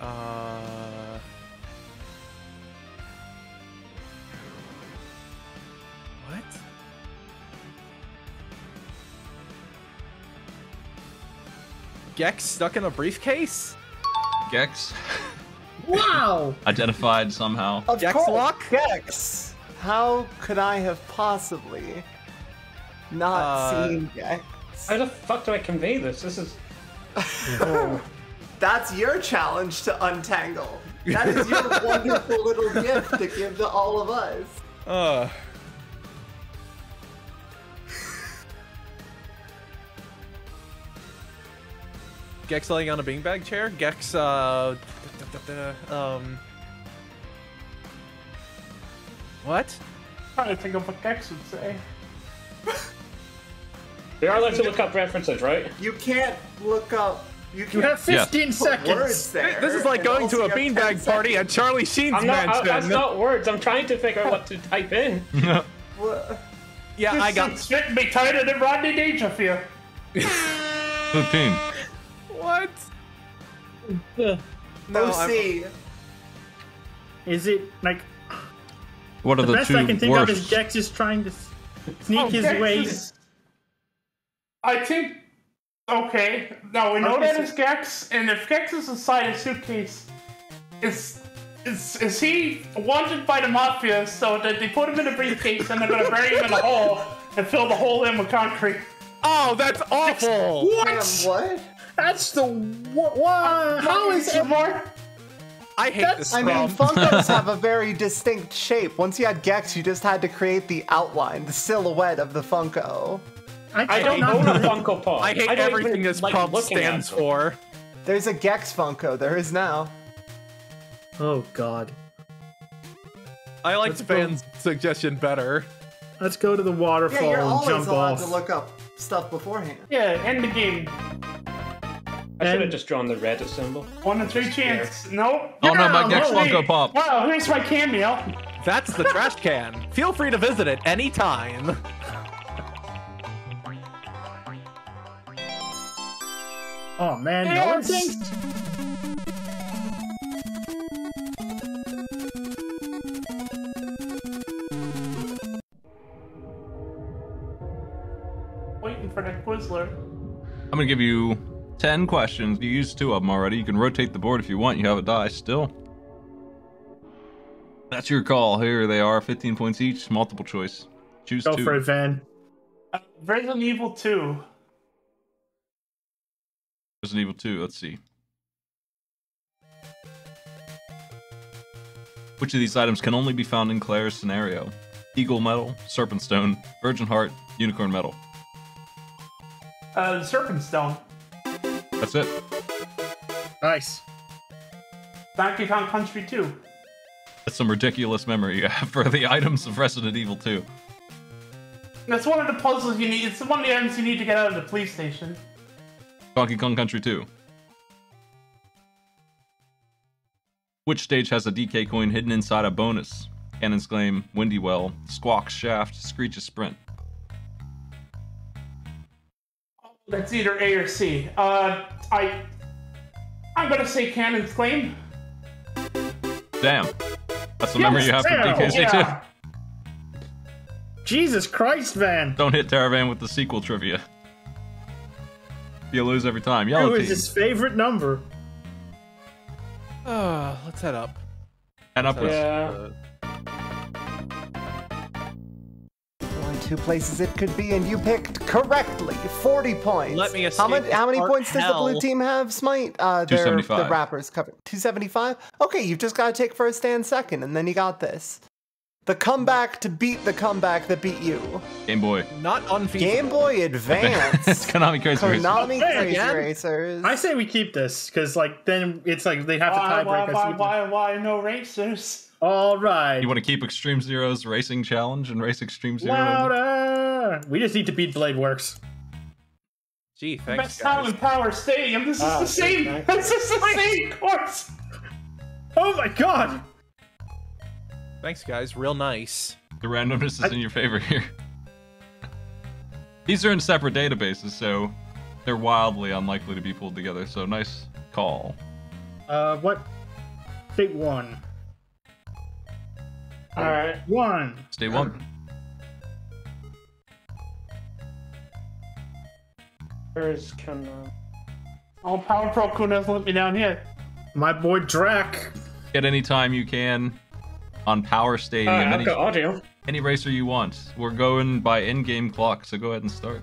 [SPEAKER 3] Uh. What? Gex stuck in a briefcase?
[SPEAKER 2] Gex, [laughs]
[SPEAKER 5] Wow!
[SPEAKER 2] identified somehow.
[SPEAKER 1] Of
[SPEAKER 3] Gex
[SPEAKER 1] course,
[SPEAKER 3] lock?
[SPEAKER 1] Gex. How could I have possibly not
[SPEAKER 3] Uh,
[SPEAKER 1] seen Gex?
[SPEAKER 4] How the fuck do I convey this? This is... [laughs]
[SPEAKER 1] That's your challenge to untangle. That is your [laughs] wonderful little gift to give to all of us.
[SPEAKER 3] Uh. Gex laying on a beanbag chair. Gex, uh, da- da- da- um, what?
[SPEAKER 6] trying to think of what Gex would say. [laughs]
[SPEAKER 4] We are allowed to look up references, right?
[SPEAKER 1] You can't look up. You
[SPEAKER 5] You
[SPEAKER 1] can't
[SPEAKER 5] have 15
[SPEAKER 1] put
[SPEAKER 5] seconds.
[SPEAKER 1] there.
[SPEAKER 3] This is like going to a
[SPEAKER 1] you have 10
[SPEAKER 3] beanbag party at. Charlie Sheen's
[SPEAKER 4] I'm not... I,
[SPEAKER 3] mansion.
[SPEAKER 4] that's not words. I'm trying to figure out what to type in.
[SPEAKER 1] What? [laughs]
[SPEAKER 3] yeah, I got.
[SPEAKER 6] This fit me tighter than Rodney Dangerfield. [laughs]
[SPEAKER 2] Good team.
[SPEAKER 3] What?
[SPEAKER 1] No,
[SPEAKER 3] No, I'm-
[SPEAKER 5] Is it like
[SPEAKER 2] What are
[SPEAKER 5] the,
[SPEAKER 2] the,
[SPEAKER 5] best
[SPEAKER 2] two
[SPEAKER 5] I can think of is
[SPEAKER 2] worst?
[SPEAKER 5] Gex is trying to sneak
[SPEAKER 6] Oh,
[SPEAKER 5] his
[SPEAKER 6] Gex
[SPEAKER 5] way?
[SPEAKER 6] is- I think. Okay, now we know
[SPEAKER 5] Okay,
[SPEAKER 6] that
[SPEAKER 5] so-
[SPEAKER 6] is Gex, and if Gex is inside a suitcase, is is is he wanted by the mafia so that they put him in a briefcase and they're gonna bury him in a hole and fill the hole in with concrete?
[SPEAKER 3] Oh, that's awful.
[SPEAKER 1] Damn, what?
[SPEAKER 5] That's the what? what how is
[SPEAKER 6] some
[SPEAKER 5] it?
[SPEAKER 6] more?
[SPEAKER 3] I hate
[SPEAKER 5] That's-
[SPEAKER 3] this
[SPEAKER 1] I mean. Funkos have a [laughs] very distinct shape. Once you had Gex, you just had to create the outline, the silhouette of the Funko.
[SPEAKER 4] I don't own a Funko Pop.
[SPEAKER 3] I hate
[SPEAKER 4] don't
[SPEAKER 3] everything
[SPEAKER 4] even
[SPEAKER 3] this
[SPEAKER 4] like
[SPEAKER 3] prompt stands for.
[SPEAKER 1] There's a Gex Funko. There is now.
[SPEAKER 5] Oh God.
[SPEAKER 3] I liked
[SPEAKER 5] Let's go.
[SPEAKER 3] Van's suggestion better.
[SPEAKER 5] Let's go to the
[SPEAKER 1] Yeah,
[SPEAKER 5] waterfall
[SPEAKER 1] you're
[SPEAKER 5] and
[SPEAKER 1] always
[SPEAKER 5] jump
[SPEAKER 1] allowed
[SPEAKER 5] off.
[SPEAKER 1] to look up stuff beforehand.
[SPEAKER 6] Yeah, end the game.
[SPEAKER 4] I should have just drawn the Reddit symbol.
[SPEAKER 6] One in three chance. Nope.
[SPEAKER 2] Oh no, my
[SPEAKER 6] Yeah,
[SPEAKER 2] Gex
[SPEAKER 6] holy-
[SPEAKER 2] Funko Pop.
[SPEAKER 6] Wow, here's my cameo.
[SPEAKER 3] That's the trash can. Feel free to visit it anytime.
[SPEAKER 5] Oh man, no one thinks.
[SPEAKER 6] Waiting for the Quizler.
[SPEAKER 2] I'm gonna give you 10 questions. You used two of them already. You can rotate the board if you want. You have a die still. That's your call. Here they are, 15 points each, multiple choice. Choose
[SPEAKER 5] Go
[SPEAKER 2] two.
[SPEAKER 5] for it, Van.
[SPEAKER 6] Uh, Resident Evil 2.
[SPEAKER 2] Resident Evil 2, let's see. Which of these items can only be found in Claire's scenario? Eagle Metal, Serpent Stone, Virgin Heart, Unicorn Metal.
[SPEAKER 6] Uh, Serpent Stone.
[SPEAKER 2] That's it.
[SPEAKER 5] Nice.
[SPEAKER 6] Donkey Kong Country 2.
[SPEAKER 2] That's some ridiculous memory you have for the items of Resident Evil 2.
[SPEAKER 6] That's one of the puzzles you need. It's one of the items you need to get out of the police station.
[SPEAKER 2] Donkey Kong Country 2. Which stage has a DK coin hidden inside a bonus? Cannon's Claim, Windy Well, Squawk's Shaft, Screech's Sprint.
[SPEAKER 6] That's either A or C. Uh, I. I'm gonna say Cannon's Claim.
[SPEAKER 2] Damn. That's the memory you have from
[SPEAKER 5] damn,
[SPEAKER 2] DKC
[SPEAKER 6] yeah.
[SPEAKER 2] 2.
[SPEAKER 5] Jesus Christ, Van.
[SPEAKER 2] Don't hit TerrorVan with the sequel trivia. You lose every time. Yellow
[SPEAKER 5] Who is
[SPEAKER 2] team.
[SPEAKER 5] his favorite number?
[SPEAKER 3] Uh, let's head up.
[SPEAKER 2] And upwards.
[SPEAKER 4] Yeah.
[SPEAKER 1] Only two places it could be, and you picked correctly. 40 points.
[SPEAKER 3] Let me
[SPEAKER 1] How, much, how many
[SPEAKER 3] dark
[SPEAKER 1] points does the blue team have, Smight? Uh, they're-
[SPEAKER 2] 275.
[SPEAKER 1] The rappers covered. 275? Okay, you've just got to take first and second, and then you got this. The comeback to beat the comeback that beat you.
[SPEAKER 2] Game Boy.
[SPEAKER 3] Not unfeasible.
[SPEAKER 1] Game Boy [laughs] Advance.
[SPEAKER 2] it's Konami Krazy Racer.
[SPEAKER 1] Konami Crazy
[SPEAKER 5] again?
[SPEAKER 1] Racers.
[SPEAKER 5] I say we keep this because, like, then it's like they'd have to tie
[SPEAKER 6] why,
[SPEAKER 5] break
[SPEAKER 6] why,
[SPEAKER 5] us.
[SPEAKER 6] why, why no racers?
[SPEAKER 5] All right.
[SPEAKER 2] You want to keep Extreme Zero's racing challenge and race Extreme Zero?
[SPEAKER 5] Louder. We just need to beat Bladeworks.
[SPEAKER 3] Gee, thanks,
[SPEAKER 6] Best time
[SPEAKER 3] guys.
[SPEAKER 6] in Power Stadium. This is
[SPEAKER 4] Ah,
[SPEAKER 6] the same.
[SPEAKER 4] thank
[SPEAKER 6] This is the same course.
[SPEAKER 5] Oh my God!
[SPEAKER 3] Thanks, guys. Real nice.
[SPEAKER 2] The randomness is in your favor here. These are in separate databases, so they're wildly unlikely to be pulled together. So nice call.
[SPEAKER 5] Uh, what? State one.
[SPEAKER 6] All right.
[SPEAKER 5] One.
[SPEAKER 2] Stay one.
[SPEAKER 4] Where's can? Uh...
[SPEAKER 6] Oh, Power Pro Kun hasn't let me down here.
[SPEAKER 5] My boy Drac.
[SPEAKER 2] Get any time you can on Power Stadium.
[SPEAKER 4] Uh, I've
[SPEAKER 2] any,
[SPEAKER 4] got audio.
[SPEAKER 2] any racer you want. We're going by in-game clock, so go ahead and start.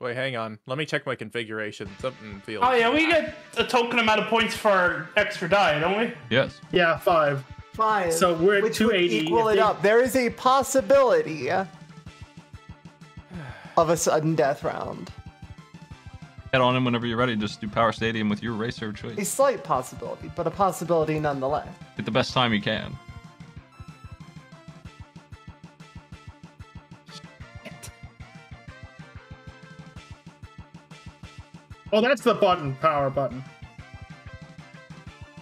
[SPEAKER 3] Wait, hang on. Let me check my configuration. Something feels.
[SPEAKER 6] Oh yeah, we get a token amount of points for extra die, don't we?
[SPEAKER 2] Yes.
[SPEAKER 5] Yeah, five.
[SPEAKER 1] Five.
[SPEAKER 5] So we're at
[SPEAKER 1] which would
[SPEAKER 5] 280.
[SPEAKER 1] equal
[SPEAKER 5] If
[SPEAKER 1] it up. There is a possibility of a sudden death round.
[SPEAKER 2] Head on in whenever you're ready. Just do Power Stadium with your racer of
[SPEAKER 1] A slight possibility, but a possibility nonetheless.
[SPEAKER 2] Get the best time you can.
[SPEAKER 5] Oh, that's the button. Power button.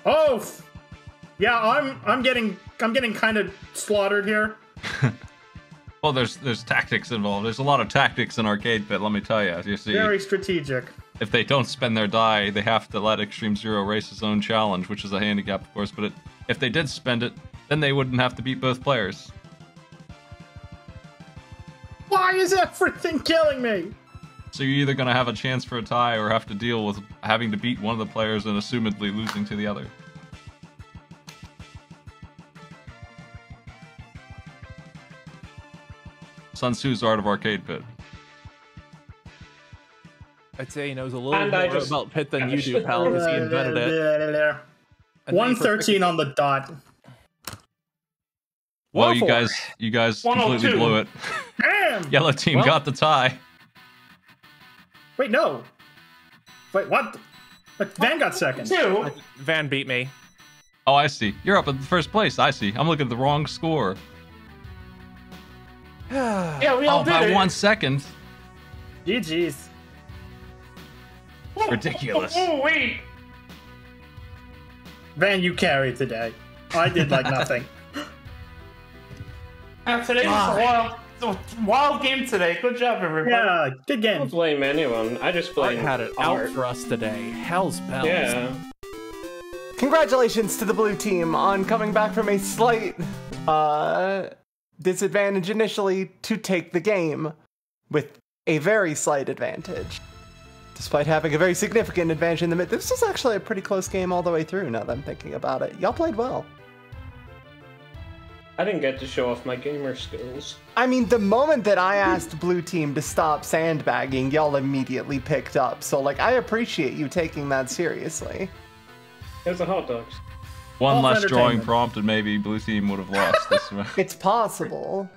[SPEAKER 5] Oh. Yeah, I'm. I'm getting. I'm getting kind of slaughtered here. [laughs]
[SPEAKER 2] Well, there's there's tactics involved. There's a lot of tactics in Arcade But Let me tell you. You see,
[SPEAKER 5] Very strategic.
[SPEAKER 2] if they don't spend their die, they have to let Extreme Zero race his own challenge, which is a handicap, of course. But it, if they did spend it, then they wouldn't have to beat both players.
[SPEAKER 5] Why is everything killing me?
[SPEAKER 2] So you're either gonna have a chance for a tie or have to deal with having to beat one of the players and assumedly losing to the other. Sun Tzu's Art of Arcade Pit.
[SPEAKER 3] I'd say he knows a little
[SPEAKER 4] And
[SPEAKER 3] more
[SPEAKER 4] just-
[SPEAKER 3] about Pit than you do, [laughs] pal, because he invented it. [laughs] And
[SPEAKER 5] One
[SPEAKER 3] then for-
[SPEAKER 5] thirteen on the dot.
[SPEAKER 2] Well,
[SPEAKER 3] Well,
[SPEAKER 2] you guys, you guys completely
[SPEAKER 6] oh
[SPEAKER 2] blew it.
[SPEAKER 5] Damn. [laughs]
[SPEAKER 2] Yellow team
[SPEAKER 3] Well-
[SPEAKER 2] got the tie.
[SPEAKER 5] Wait, no. Wait, what? But Van got second.
[SPEAKER 6] Two.
[SPEAKER 3] Van beat me.
[SPEAKER 2] Oh, I see. You're up in the first place. I see. I'm looking at the wrong score. [sighs]
[SPEAKER 6] Yeah, we all
[SPEAKER 2] Oh,
[SPEAKER 6] did
[SPEAKER 2] by
[SPEAKER 6] it.
[SPEAKER 2] one second.
[SPEAKER 5] GG's.
[SPEAKER 2] Ridiculous.
[SPEAKER 6] Oh, wait.
[SPEAKER 5] Van, you carried today. I did like nothing. [laughs]
[SPEAKER 6] Uh, today was a wild, a wild game today. Good job, everybody.
[SPEAKER 5] yeah, good
[SPEAKER 4] I don't
[SPEAKER 5] game.
[SPEAKER 4] blame anyone. I just
[SPEAKER 3] Art
[SPEAKER 4] I
[SPEAKER 3] had it
[SPEAKER 4] art.
[SPEAKER 3] out for us today. Hell's bells.
[SPEAKER 4] Yeah.
[SPEAKER 1] Congratulations to the blue team on coming back from a slight uh, disadvantage initially to take the game with a very slight advantage. Despite having a very significant advantage in the mid, this was actually a pretty close game all the way through. Now that I'm thinking about it, y'all played well.
[SPEAKER 4] I didn't get to show off my gamer skills.
[SPEAKER 1] I mean, the moment that I asked blue team to stop sandbagging, y'all immediately picked up. So, like, I appreciate you taking that seriously.
[SPEAKER 4] There's a hot dogs.
[SPEAKER 2] One
[SPEAKER 5] All
[SPEAKER 2] less drawing prompt, and maybe blue team would have lost this [laughs] round.
[SPEAKER 1] It's possible,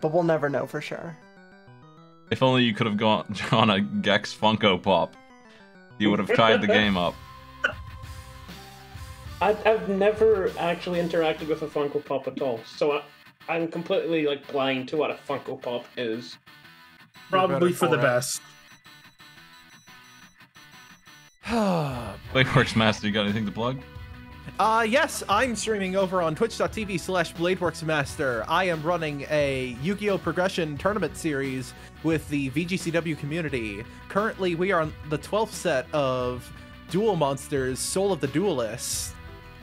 [SPEAKER 1] but we'll never know for sure.
[SPEAKER 2] If only you could have gone [laughs] drawn a Gex Funko Pop. You would have tied the game up. [laughs]
[SPEAKER 4] I, I've never actually interacted with a Funko Pop at all, so I, I'm completely like blind to what a Funko Pop is.
[SPEAKER 5] Probably
[SPEAKER 3] better
[SPEAKER 5] for the
[SPEAKER 3] it.
[SPEAKER 5] best. [sighs]
[SPEAKER 2] Bladeworks Master, you got anything to plug?
[SPEAKER 3] Uh, yes, I'm streaming over on twitch.tv slash BladeWorksMaster. I am running a Yu-Gi-Oh! Progression Tournament series with the VGCW community. Currently, we are on the 12th set of Duel Monsters, Soul of the Duelist.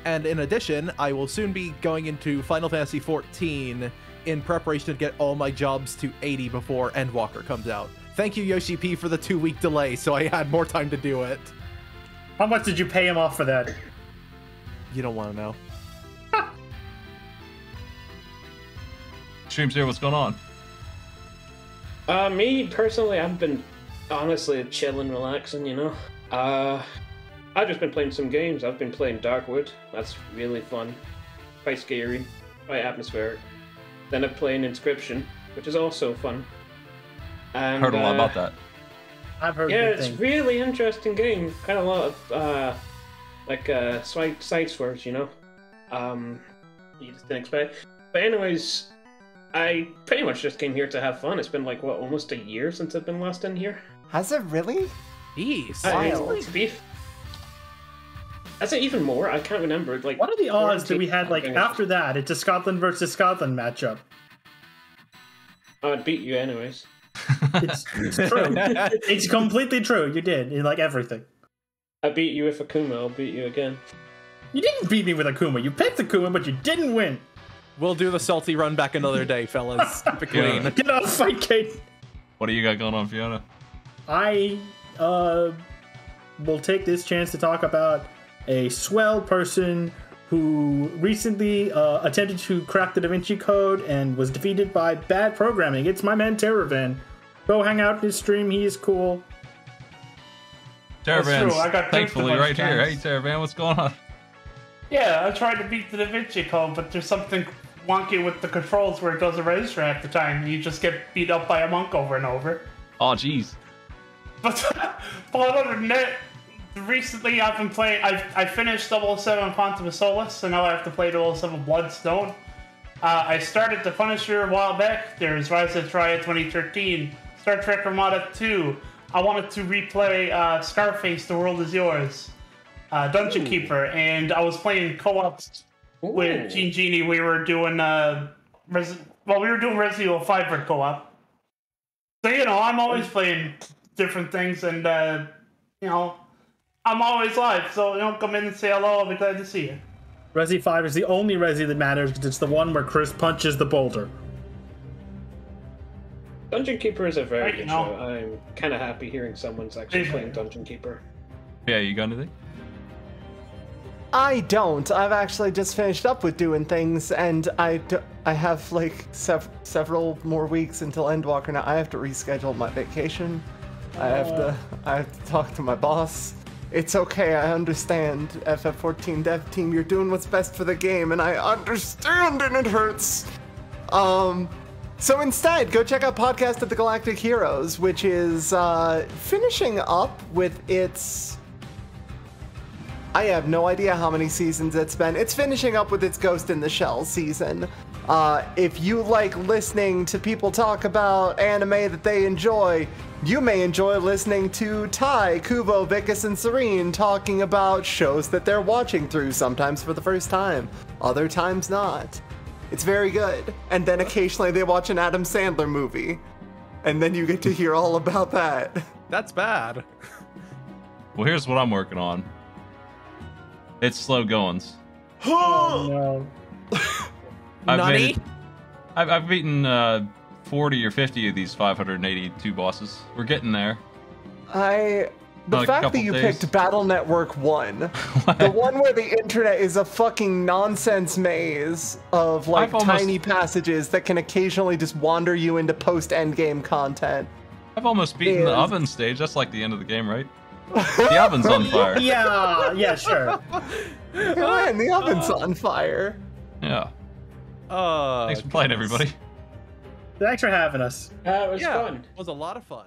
[SPEAKER 3] And in addition, I will soon be going into Final Fantasy XIV in preparation to get all my jobs to 80 before Endwalker comes out. Thank you, Yoshi P, for the two-week delay, so I had more time to do it.
[SPEAKER 5] How much did you pay him off for that?
[SPEAKER 3] You don't want to know. [laughs]
[SPEAKER 2] Streams here, what's going on?
[SPEAKER 4] Uh, me personally, I've been honestly chilling, relaxing, you know. Uh, I've just been playing some games. I've been playing Darkwood. That's really fun. Quite scary, quite atmospheric. Then I'm playing Inscription, which is also fun. And,
[SPEAKER 2] Heard a lot
[SPEAKER 4] uh,
[SPEAKER 2] about that.
[SPEAKER 5] I've heard
[SPEAKER 4] Yeah, it's
[SPEAKER 5] things.
[SPEAKER 4] really interesting game. Kind of a lot of uh, like uh, side side swerves, you know. Um, you just didn't expect. But anyways, I pretty much just came here to have fun. It's been like what almost a year since I've been last in here.
[SPEAKER 1] Has it really?
[SPEAKER 3] Jeez.
[SPEAKER 4] I-
[SPEAKER 1] Wild.
[SPEAKER 4] it's beef. Is it even more? I can't remember. Like,
[SPEAKER 5] What are the odds that we had like after that? It's a Scotland versus Scotland matchup.
[SPEAKER 4] I'd beat you anyways.
[SPEAKER 5] It's, it's true. [laughs] it's completely true. You did. You like everything.
[SPEAKER 4] I beat you with Akuma. I'll beat you again.
[SPEAKER 5] You didn't beat me with Akuma. You picked Akuma, but you didn't win.
[SPEAKER 3] We'll do the salty run back another day, fellas. Keep it clean.
[SPEAKER 2] Yeah.
[SPEAKER 5] Get off fight, Kate.
[SPEAKER 2] What do you got going on, Fiona?
[SPEAKER 5] I uh, will take this chance to talk about a swell person who recently uh, attempted to crack the Da Vinci Code and was defeated by bad programming. It's my man TerrorVan. Go hang out in his stream. He is cool.
[SPEAKER 6] TerrorVan's I got
[SPEAKER 2] thankfully right
[SPEAKER 6] of
[SPEAKER 2] here. Hey,
[SPEAKER 6] times.
[SPEAKER 2] Terravan, what's going on?
[SPEAKER 6] Yeah, I tried to beat the Da Vinci Code, but there's something wonky with the controls where it doesn't register at the time. You just get beat up by a monk over and over.
[SPEAKER 2] Oh, jeez. [laughs]
[SPEAKER 6] But, but other than that, recently I've been playing. I I finished 007 Quantum of Solace, so now I have to play 007 Bloodstone. Uh, I started the Punisher a while back. There's Rise of Triad 2013, Star Trek Armada 2. I wanted to replay uh, Scarface: The World Is Yours, uh, Dungeon Keeper, and I was playing co-op with Gene Genie. We were doing uh, Res- well, we were doing Resident Evil 5 for co-op. So you know, I'm always playing different things, and uh, you know, I'm always live. So you know, come in and say hello. I'll be glad to see you.
[SPEAKER 5] Resi 5 is the only Resi that matters because it's the one where Chris punches the boulder.
[SPEAKER 4] Dungeon Keeper is a very good
[SPEAKER 6] no.
[SPEAKER 4] show. I'm kind of happy hearing someone's actually playing Dungeon Keeper.
[SPEAKER 2] Yeah, you got anything?
[SPEAKER 1] I don't. I've actually just finished up with doing things, and I, d- I have like sev- several more weeks until Endwalker. Now I have to reschedule my vacation. I have to. I have to talk to my boss. It's okay. I understand. FF14 dev team, you're doing what's best for the game, and I understand, and it hurts. Um. So instead, go check out Podcast of the Galactic Heroes, which is uh, finishing up with its I have no idea how many seasons it's been. It's finishing up with its Ghost in the Shell season. Uh, if you like listening to people talk about anime that they enjoy, you may enjoy listening to Ty, Kubo, Vicus, and Serene talking about shows that they're watching through, sometimes for the first time, other times not. It's very good. And then occasionally they watch an Adam Sandler movie. And then you get to hear all about that.
[SPEAKER 3] That's bad.
[SPEAKER 2] Well, here's what I'm working on. It's slow goings. [gasps]
[SPEAKER 5] Oh no.
[SPEAKER 2] I've
[SPEAKER 3] Nutty?
[SPEAKER 2] made I've, I've beaten uh, 40 or 50 of these 582 bosses. We're getting there.
[SPEAKER 1] I. The
[SPEAKER 2] Like a
[SPEAKER 1] fact that you
[SPEAKER 2] days.
[SPEAKER 1] picked Battle Network 1, [laughs] the one where the internet is a fucking nonsense maze of like
[SPEAKER 2] I've almost-
[SPEAKER 1] tiny passages that can occasionally just wander you into post endgame content.
[SPEAKER 2] I've almost beaten the oven stage. That's like the end of the game, right? [laughs] The oven's on fire.
[SPEAKER 5] Yeah, yeah, sure. [laughs]
[SPEAKER 1] Man, the oven's on fire.
[SPEAKER 2] Yeah.
[SPEAKER 3] Uh,
[SPEAKER 2] Thanks for playing, everybody.
[SPEAKER 5] Thanks for having us.
[SPEAKER 4] Uh, it was
[SPEAKER 3] yeah,
[SPEAKER 4] fun.
[SPEAKER 3] it was a lot of fun.